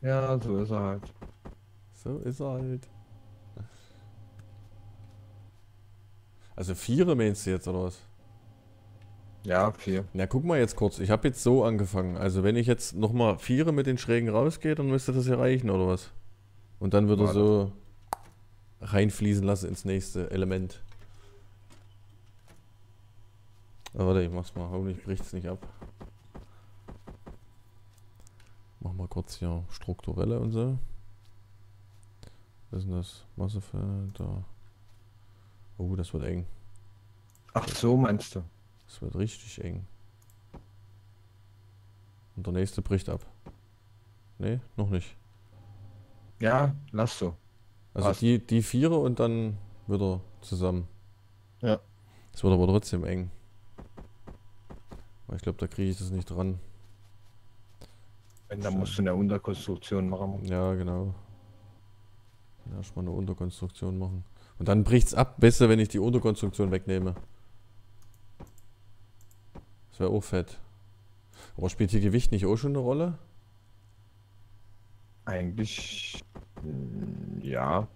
Ja, so ist er halt. So ist er halt. [LAUGHS] Also Vierer meinst du jetzt, oder was? Ja, vier. Na, guck mal jetzt kurz. Ich habe jetzt so angefangen. Also wenn ich jetzt nochmal Vierer mit den Schrägen rausgehe, dann müsste das ja reichen, oder was? Und dann würde er so reinfließen lassen ins nächste Element. Aber warte, ich mach's mal. Hoffentlich bricht's nicht ab. Mach mal kurz hier strukturelle und so. Was ist denn das? Massefeld, da. Oh, das wird eng. Ach so, meinst du? Das wird richtig eng. Und der nächste bricht ab. Nee, noch nicht. Ja, lass so. Also Passt. die, die Vierer und dann wieder zusammen. Ja. Das wird aber trotzdem eng. Ich glaube, da kriege ich das nicht dran. Wenn, dann musst du eine Unterkonstruktion machen. Ja, genau. Ja, Erstmal eine Unterkonstruktion machen. Und dann bricht's ab, besser, wenn ich die Unterkonstruktion wegnehme. Das wäre auch fett. Aber spielt hier Gewicht nicht auch schon eine Rolle? Eigentlich. mm, Ja.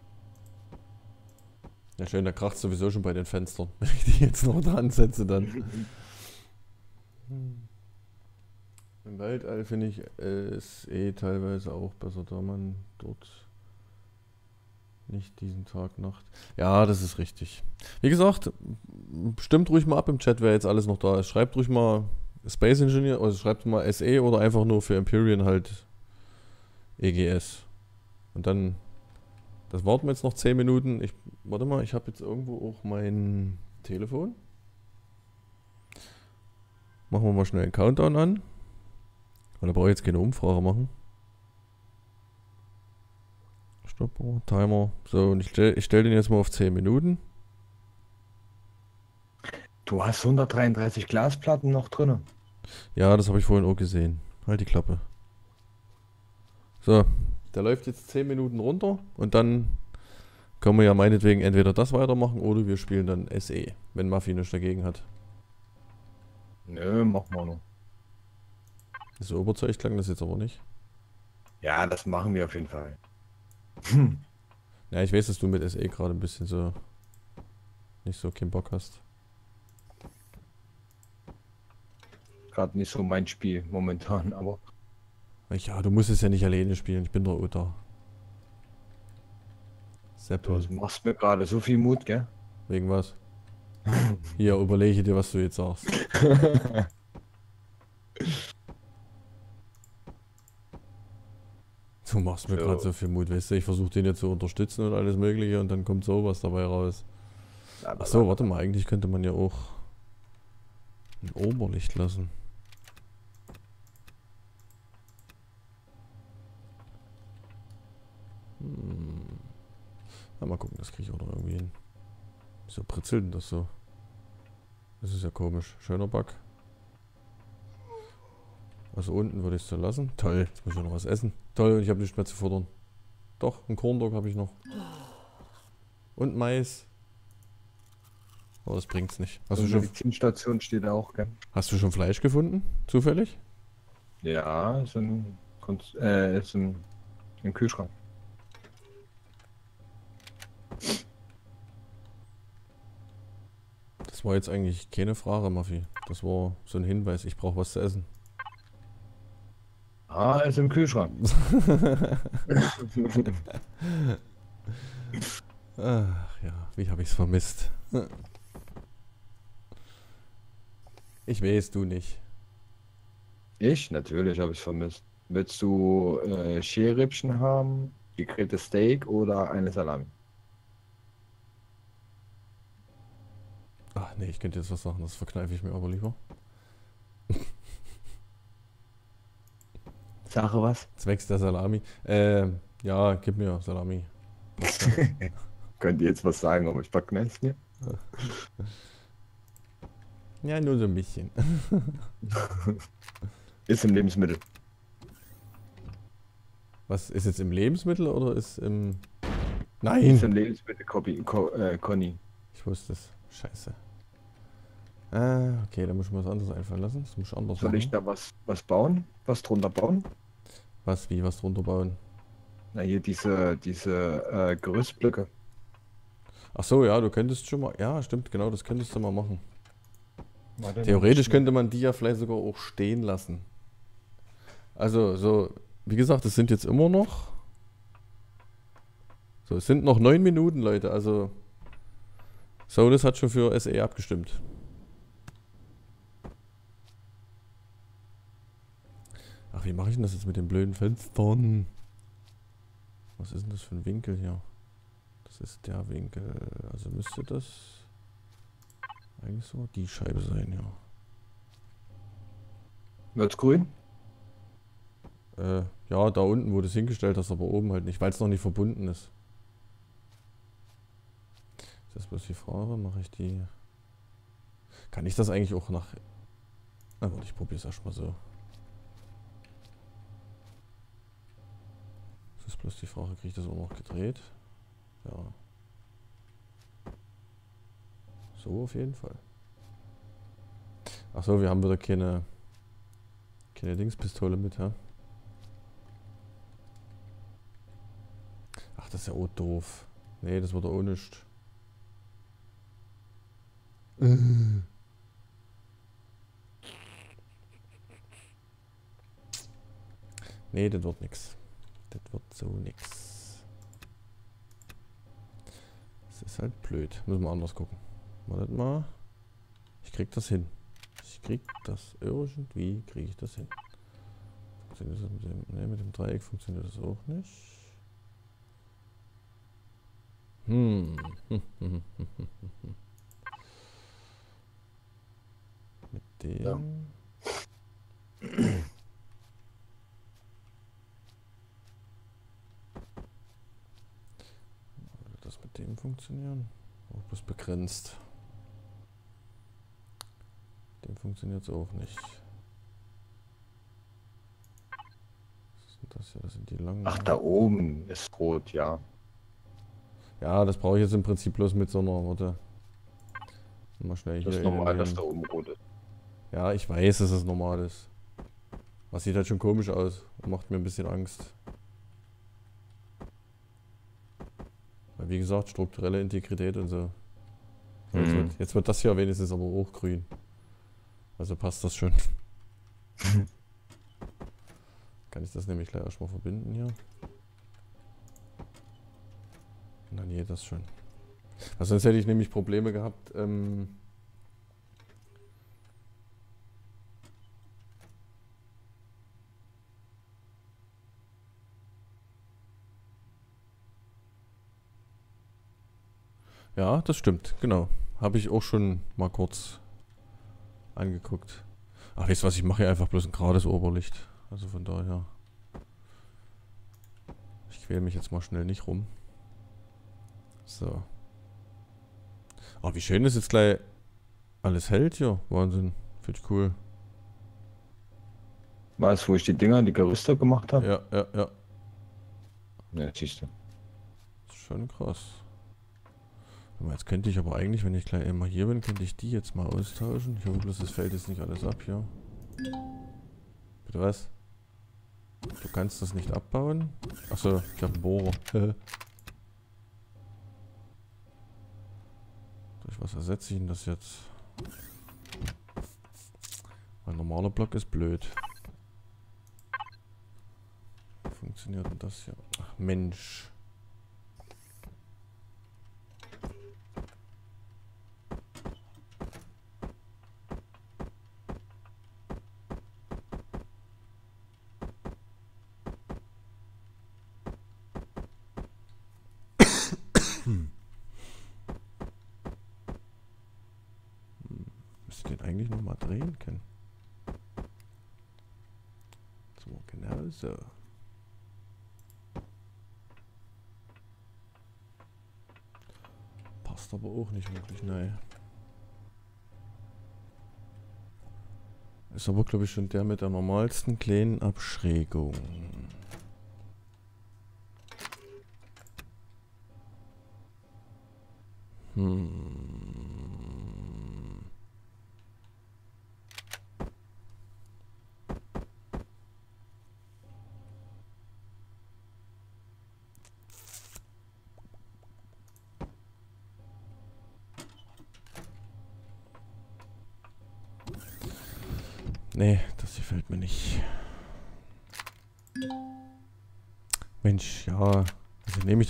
Ja schön, da kracht sowieso schon bei den Fenstern. [LAUGHS] Wenn ich die jetzt noch dran setze, dann. [LAUGHS] Im Weltall finde ich es eh teilweise auch besser, da man dort nicht diesen Tag Nacht. Ja, das ist richtig. Wie gesagt, stimmt ruhig mal ab im Chat, wer jetzt alles noch da ist. Schreibt ruhig mal Space Engineer, also schreibt mal SE oder einfach nur für Empyrean halt EGS. Und dann, das warten wir jetzt noch 10 Minuten. Ich, warte mal, ich habe jetzt irgendwo auch mein Telefon. Machen wir mal schnell einen Countdown an. Weil da brauche ich jetzt keine Umfrage machen. Stoppuhr, Timer. So, und ich stelle ich stell den jetzt mal auf 10 Minuten. Du hast 133 Glasplatten noch drin. Ja, das habe ich vorhin auch gesehen. Halt die Klappe. So, der läuft jetzt 10 Minuten runter und dann können wir ja meinetwegen entweder das weitermachen oder wir spielen dann SE, wenn Maffi nichts dagegen hat. Nö, mach mal noch. So überzeugt klang das jetzt aber nicht. Ja, das machen wir auf jeden Fall. Ja, ich weiß, dass du mit SE gerade ein bisschen so nicht so keinen Bock hast. Gerade nicht so mein Spiel momentan, aber Ja, du musst es ja nicht alleine spielen, ich bin der Uta. Seppel, du machst mir gerade so viel Mut, gell? wegen was? [LAUGHS] Hier, überlege dir, was du jetzt sagst. [LAUGHS] Du machst mir So. gerade so viel Mut, weißt du, ich versuche den jetzt zu unterstützen und alles mögliche und dann kommt sowas dabei raus. Ach so, warte mal, eigentlich könnte man ja auch ein Oberlicht lassen. Hm. Ja, mal gucken, das kriege ich auch noch irgendwie hin. Wieso britzelt denn das so? Das ist ja komisch. Schöner Bug. Also unten würde ich es so lassen. Toll, jetzt muss ich noch was essen. Toll, und ich habe nichts mehr zu futtern. Doch, einen Corndog habe ich noch. Und Mais. Aber das bringt's nicht. Hast du, schon, Medizinstation steht auch, gell? hast du schon Fleisch gefunden? Zufällig? Ja, ist ein, Konst- äh, ist ein, im Kühlschrank. Das war jetzt eigentlich keine Frage, Maffi. Das war so ein Hinweis, ich brauche was zu essen. Ah, ist im Kühlschrank. [LAUGHS] Ach ja, wie habe ich es vermisst. Ich weiß, du nicht. Ich? Natürlich habe ich vermisst. Willst du äh, Schälrippchen haben, gegrilltes Steak oder eine Salami? Ach nee, ich könnte jetzt was sagen, das verkneife ich mir aber lieber. Sache was? Zwecks der Salami. Ähm, Ja, gib mir Salami. [LAUGHS] Könnt ihr jetzt was sagen, aber ich verknall's mir? [LAUGHS] Ja, nur so ein bisschen. [LAUGHS] Ist im Lebensmittel. Was ist jetzt im Lebensmittel oder ist im. Ist Nein! im Lebensmittel, Copy, Co äh, Conny. Ich wusste es. Scheiße. Ah, okay, da muss ich mir was anderes einfallen lassen. Das muss ich anders Soll ich machen. da was, was bauen? Was drunter bauen? Was, wie, was drunter bauen? Na hier diese, diese äh, Gerüstblöcke. Ach so, ja, du könntest schon mal. Ja, stimmt, genau, das könntest du mal machen. Warte, Theoretisch könnte man die ja vielleicht sogar auch stehen lassen. Also, so, wie gesagt, es sind jetzt immer noch. So, es sind noch neun Minuten, Leute. Also, Solus hat schon für SE abgestimmt. Ach, wie mache ich denn das jetzt mit den blöden Fenstern? Was ist denn das für ein Winkel hier? Das ist der Winkel. Also müsste das eigentlich so die Scheibe sein, ja. Wird's grün? Äh, ja, da unten, wo du es hingestellt hast, aber oben halt nicht, weil es noch nicht verbunden ist. Das ist bloß die Frage, mache ich die... Kann ich das eigentlich auch nach... Na gut, ich probiere es erstmal so. Das ist bloß die Frage, kriege ich das auch noch gedreht? Ja. So auf jeden Fall. Achso, wir haben wieder keine... Keine Dingspistole mit, ja? Ach, das ist ja auch doof. Nee, das wird auch nichts. Nee, das wird nix. Das wird so nix. Das ist halt blöd. Müssen wir anders gucken. Wartet mal. Ich krieg das hin. Ich krieg das irgendwie, krieg ich das hin. Funktioniert das mit dem, nee, mit dem Dreieck funktioniert das auch nicht. Hm. [LAUGHS] Mit dem. Ja. [CLEARS THROAT] Würde das mit dem funktionieren? Auch bloß begrenzt. Dem funktioniert es auch nicht. Was ist denn das hier? Das sind die langen. Ach, da oben ist rot, ja. Ja, das brauche ich jetzt im Prinzip bloß mit so einer, warte. Mal schnell hier. Das ist normal, dass da oben rot ist. Ja, ich weiß, dass es normal ist. Was sieht halt schon komisch aus und macht mir ein bisschen Angst. Weil wie gesagt, strukturelle Integrität und so. So, Jetzt, Mhm. wird, jetzt wird das hier wenigstens aber auch grün. Also passt das schon. [LAUGHS] Kann ich das nämlich gleich erstmal verbinden hier. Und dann geht das schon. Also sonst hätte ich nämlich Probleme gehabt, ähm, Ja, das stimmt, genau. Habe ich auch schon mal kurz angeguckt. Ach, weißt du was, ich mache hier einfach bloß ein gerades Oberlicht. Also von daher. Ich quäle mich jetzt mal schnell nicht rum. So. Ah, wie schön das jetzt gleich alles hält hier. Wahnsinn. Finde ich cool. Weißt du, wo ich die Dinger, die Gerüste gemacht habe? Ja, ja, ja. Ja, siehst du. Schon krass. Jetzt könnte ich aber eigentlich, wenn ich gleich immer hier bin, könnte ich die jetzt mal austauschen. Ich hoffe bloß, es fällt jetzt nicht alles ab hier. Bitte was? Du kannst das nicht abbauen? Achso, ich habe einen Bohrer. [LAUGHS] Durch was ersetze ich denn das jetzt? Mein normaler Block ist blöd. Funktioniert denn das hier? Ach Mensch. Liste. Passt aber auch nicht wirklich, nein. Ist aber, glaube ich, schon der mit der normalsten kleinen Abschrägung. Hm.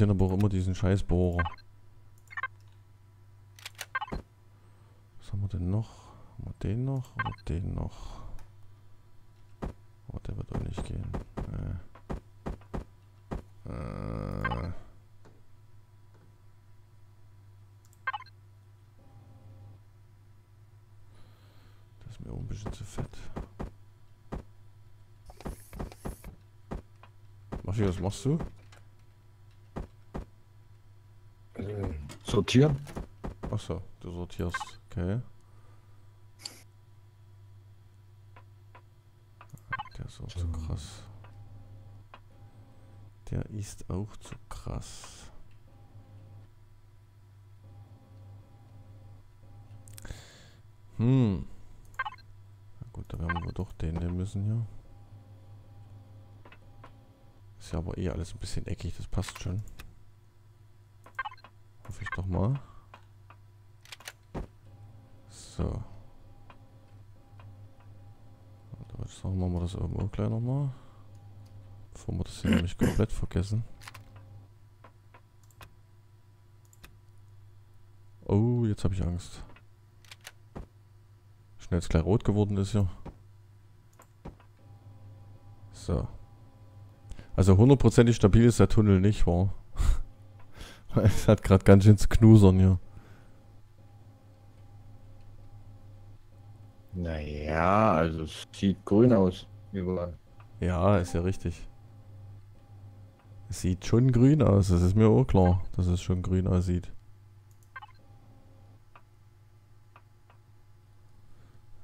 Denn aber auch immer diesen scheiß Bohrer. Was haben wir denn noch? Haben wir den noch oder den noch? Oh, der wird auch nicht gehen. Äh. Äh. Das ist mir auch ein bisschen zu fett. Mafia, was machst du? Sortieren? Achso, du sortierst. Okay. Der ist auch zu krass. Der ist auch zu krass. Hm. Na gut, da werden wir doch den nehmen müssen hier. Ist ja aber eh alles ein bisschen eckig, das passt schon. Hoffe ich doch mal. So. Sagen, machen wir das auch gleich nochmal. Bevor wir das hier nämlich komplett vergessen. Oh, jetzt habe ich Angst. Schnell jetzt gleich rot geworden ist hier. So. Also hundertprozentig stabil ist der Tunnel nicht, wahr? [LAUGHS] es hat gerade ganz schön zu knusern hier. Naja, also es sieht grün aus. Überall. Ja, ist ja richtig. Es sieht schon grün aus, das ist mir auch klar, dass es schon grün aussieht.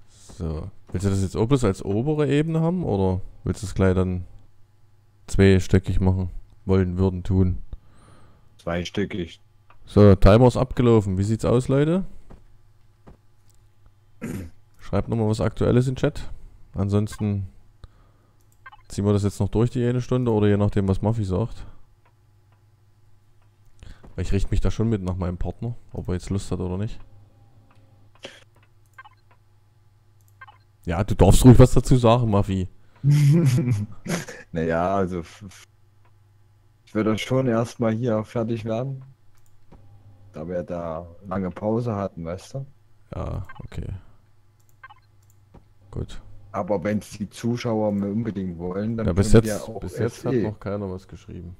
So. Willst du das jetzt auch bloß als obere Ebene haben oder willst du es gleich dann zweistöckig machen? Wollen, würden, tun. Zweistöckig. So, Timer ist abgelaufen. Wie sieht's aus, Leute? Schreibt nochmal was Aktuelles in den Chat. Ansonsten ziehen wir das jetzt noch durch die eine Stunde oder je nachdem, was Maffi sagt. Weil ich richte mich da schon mit nach meinem Partner, ob er jetzt Lust hat oder nicht. Ja, du darfst ruhig was dazu sagen, Maffi. [LAUGHS] [LAUGHS] naja, also ich würde schon erstmal hier fertig werden. Da wir da lange Pause hatten, weißt du? Ja, okay. Gut. Aber wenn es die Zuschauer unbedingt wollen, dann Ja, bis jetzt, bis jetzt hat SE. noch keiner was geschrieben.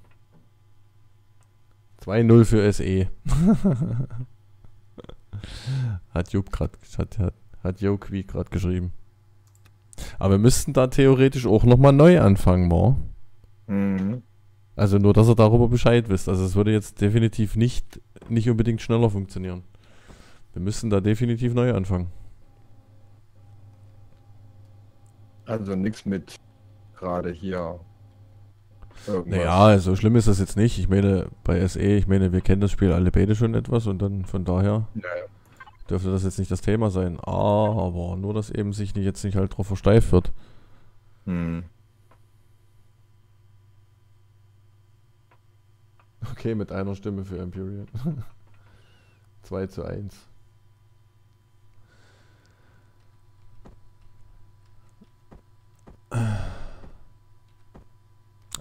2-0 für SE. [LAUGHS] hat Job gerade hat, hat, hat Joki gerade geschrieben. Aber wir müssten da theoretisch auch nochmal neu anfangen, war. Mhm. Also nur, dass ihr darüber Bescheid wisst. Also es würde jetzt definitiv nicht, nicht unbedingt schneller funktionieren. Wir müssten da definitiv neu anfangen. Also nichts mit gerade hier irgendwas. Naja, so schlimm ist das jetzt nicht. Ich meine, bei SE, ich meine, wir kennen das Spiel alle beide schon etwas und dann von daher Naja. dürfte das jetzt nicht das Thema sein. Aber nur, dass eben sich nicht, jetzt nicht halt drauf versteift wird. Hm. Okay, mit einer Stimme für Empyrean. [LAUGHS] 2 zu 1.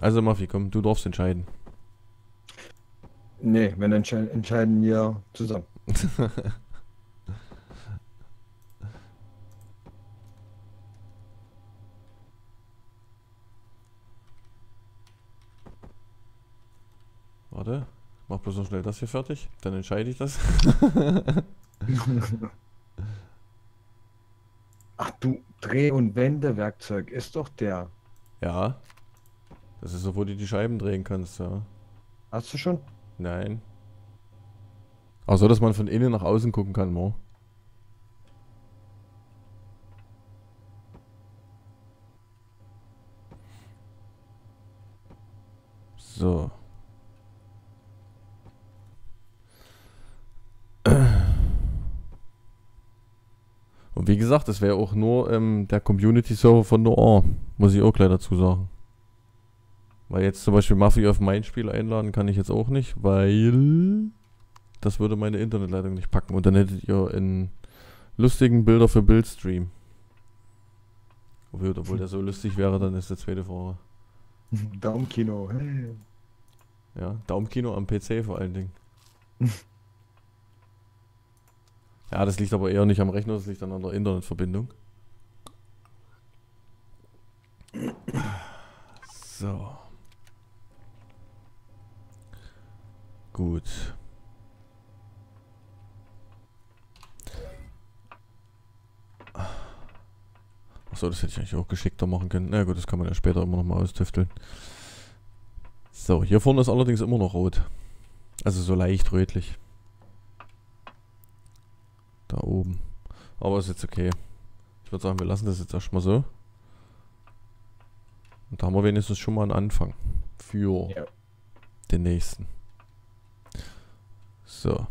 Also Maffi, komm, du darfst entscheiden. Nee, wenn entsche entscheiden wir zusammen. [LAUGHS] Warte, mach bloß noch schnell das hier fertig, dann entscheide ich das. [LAUGHS] Ach du, Dreh- und Wendewerkzeug ist doch der. ja. Das ist so, wo du die Scheiben drehen kannst, ja. Hast du schon? Nein. Aber so, dass man von innen nach außen gucken kann, mo. So. Und wie gesagt, das wäre auch nur ähm, der Community-Server von Noir, muss ich auch gleich dazu sagen. Weil jetzt zum Beispiel Mafia auf mein Spiel einladen kann ich jetzt auch nicht, weil das würde meine Internetleitung nicht packen. Und dann hättet ihr einen lustigen Bilder für Bildstream. Obwohl, obwohl der so lustig wäre, dann ist der zweite Frage. Daumenkino. Ja, Daumenkino am PC vor allen Dingen. [LAUGHS] ja, das liegt aber eher nicht am Rechner, das liegt an der Internetverbindung. So. Gut. Achso, das hätte ich eigentlich auch geschickter machen können. Na gut, das kann man ja später immer noch mal austüfteln. So, hier vorne ist allerdings immer noch rot. Also so leicht rötlich. Da oben. Aber ist jetzt okay. Ich würde sagen, wir lassen das jetzt erstmal so. Und da haben wir wenigstens schon mal einen Anfang. Für Ja. den nächsten. So.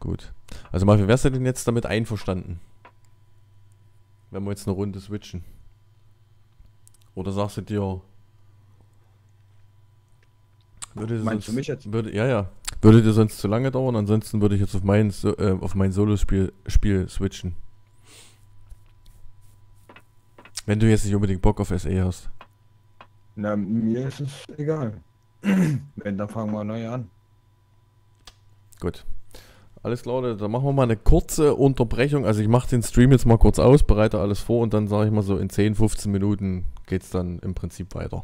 Gut. Also mal, wie wärst du denn jetzt damit einverstanden? Wenn wir jetzt eine Runde switchen. Oder sagst du dir... Würde dir Meinst du sonst- mich jetzt? Würde, ja, ja. Würde dir sonst zu lange dauern, ansonsten würde ich jetzt auf mein, so äh, auf mein Solo-Spiel Spiel switchen. Wenn du jetzt nicht unbedingt Bock auf SE hast. Na, mir ist es egal. [CLEARS THROAT] Wenn, dann fangen wir neu an. Gut. Alles klar, Leute, dann machen wir mal eine kurze Unterbrechung. Also ich mache den Stream jetzt mal kurz aus, bereite alles vor und dann sage ich mal so in 10, 15 Minuten geht es dann im Prinzip weiter.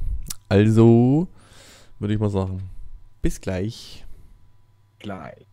Also würde ich mal sagen, bis gleich. Gleich.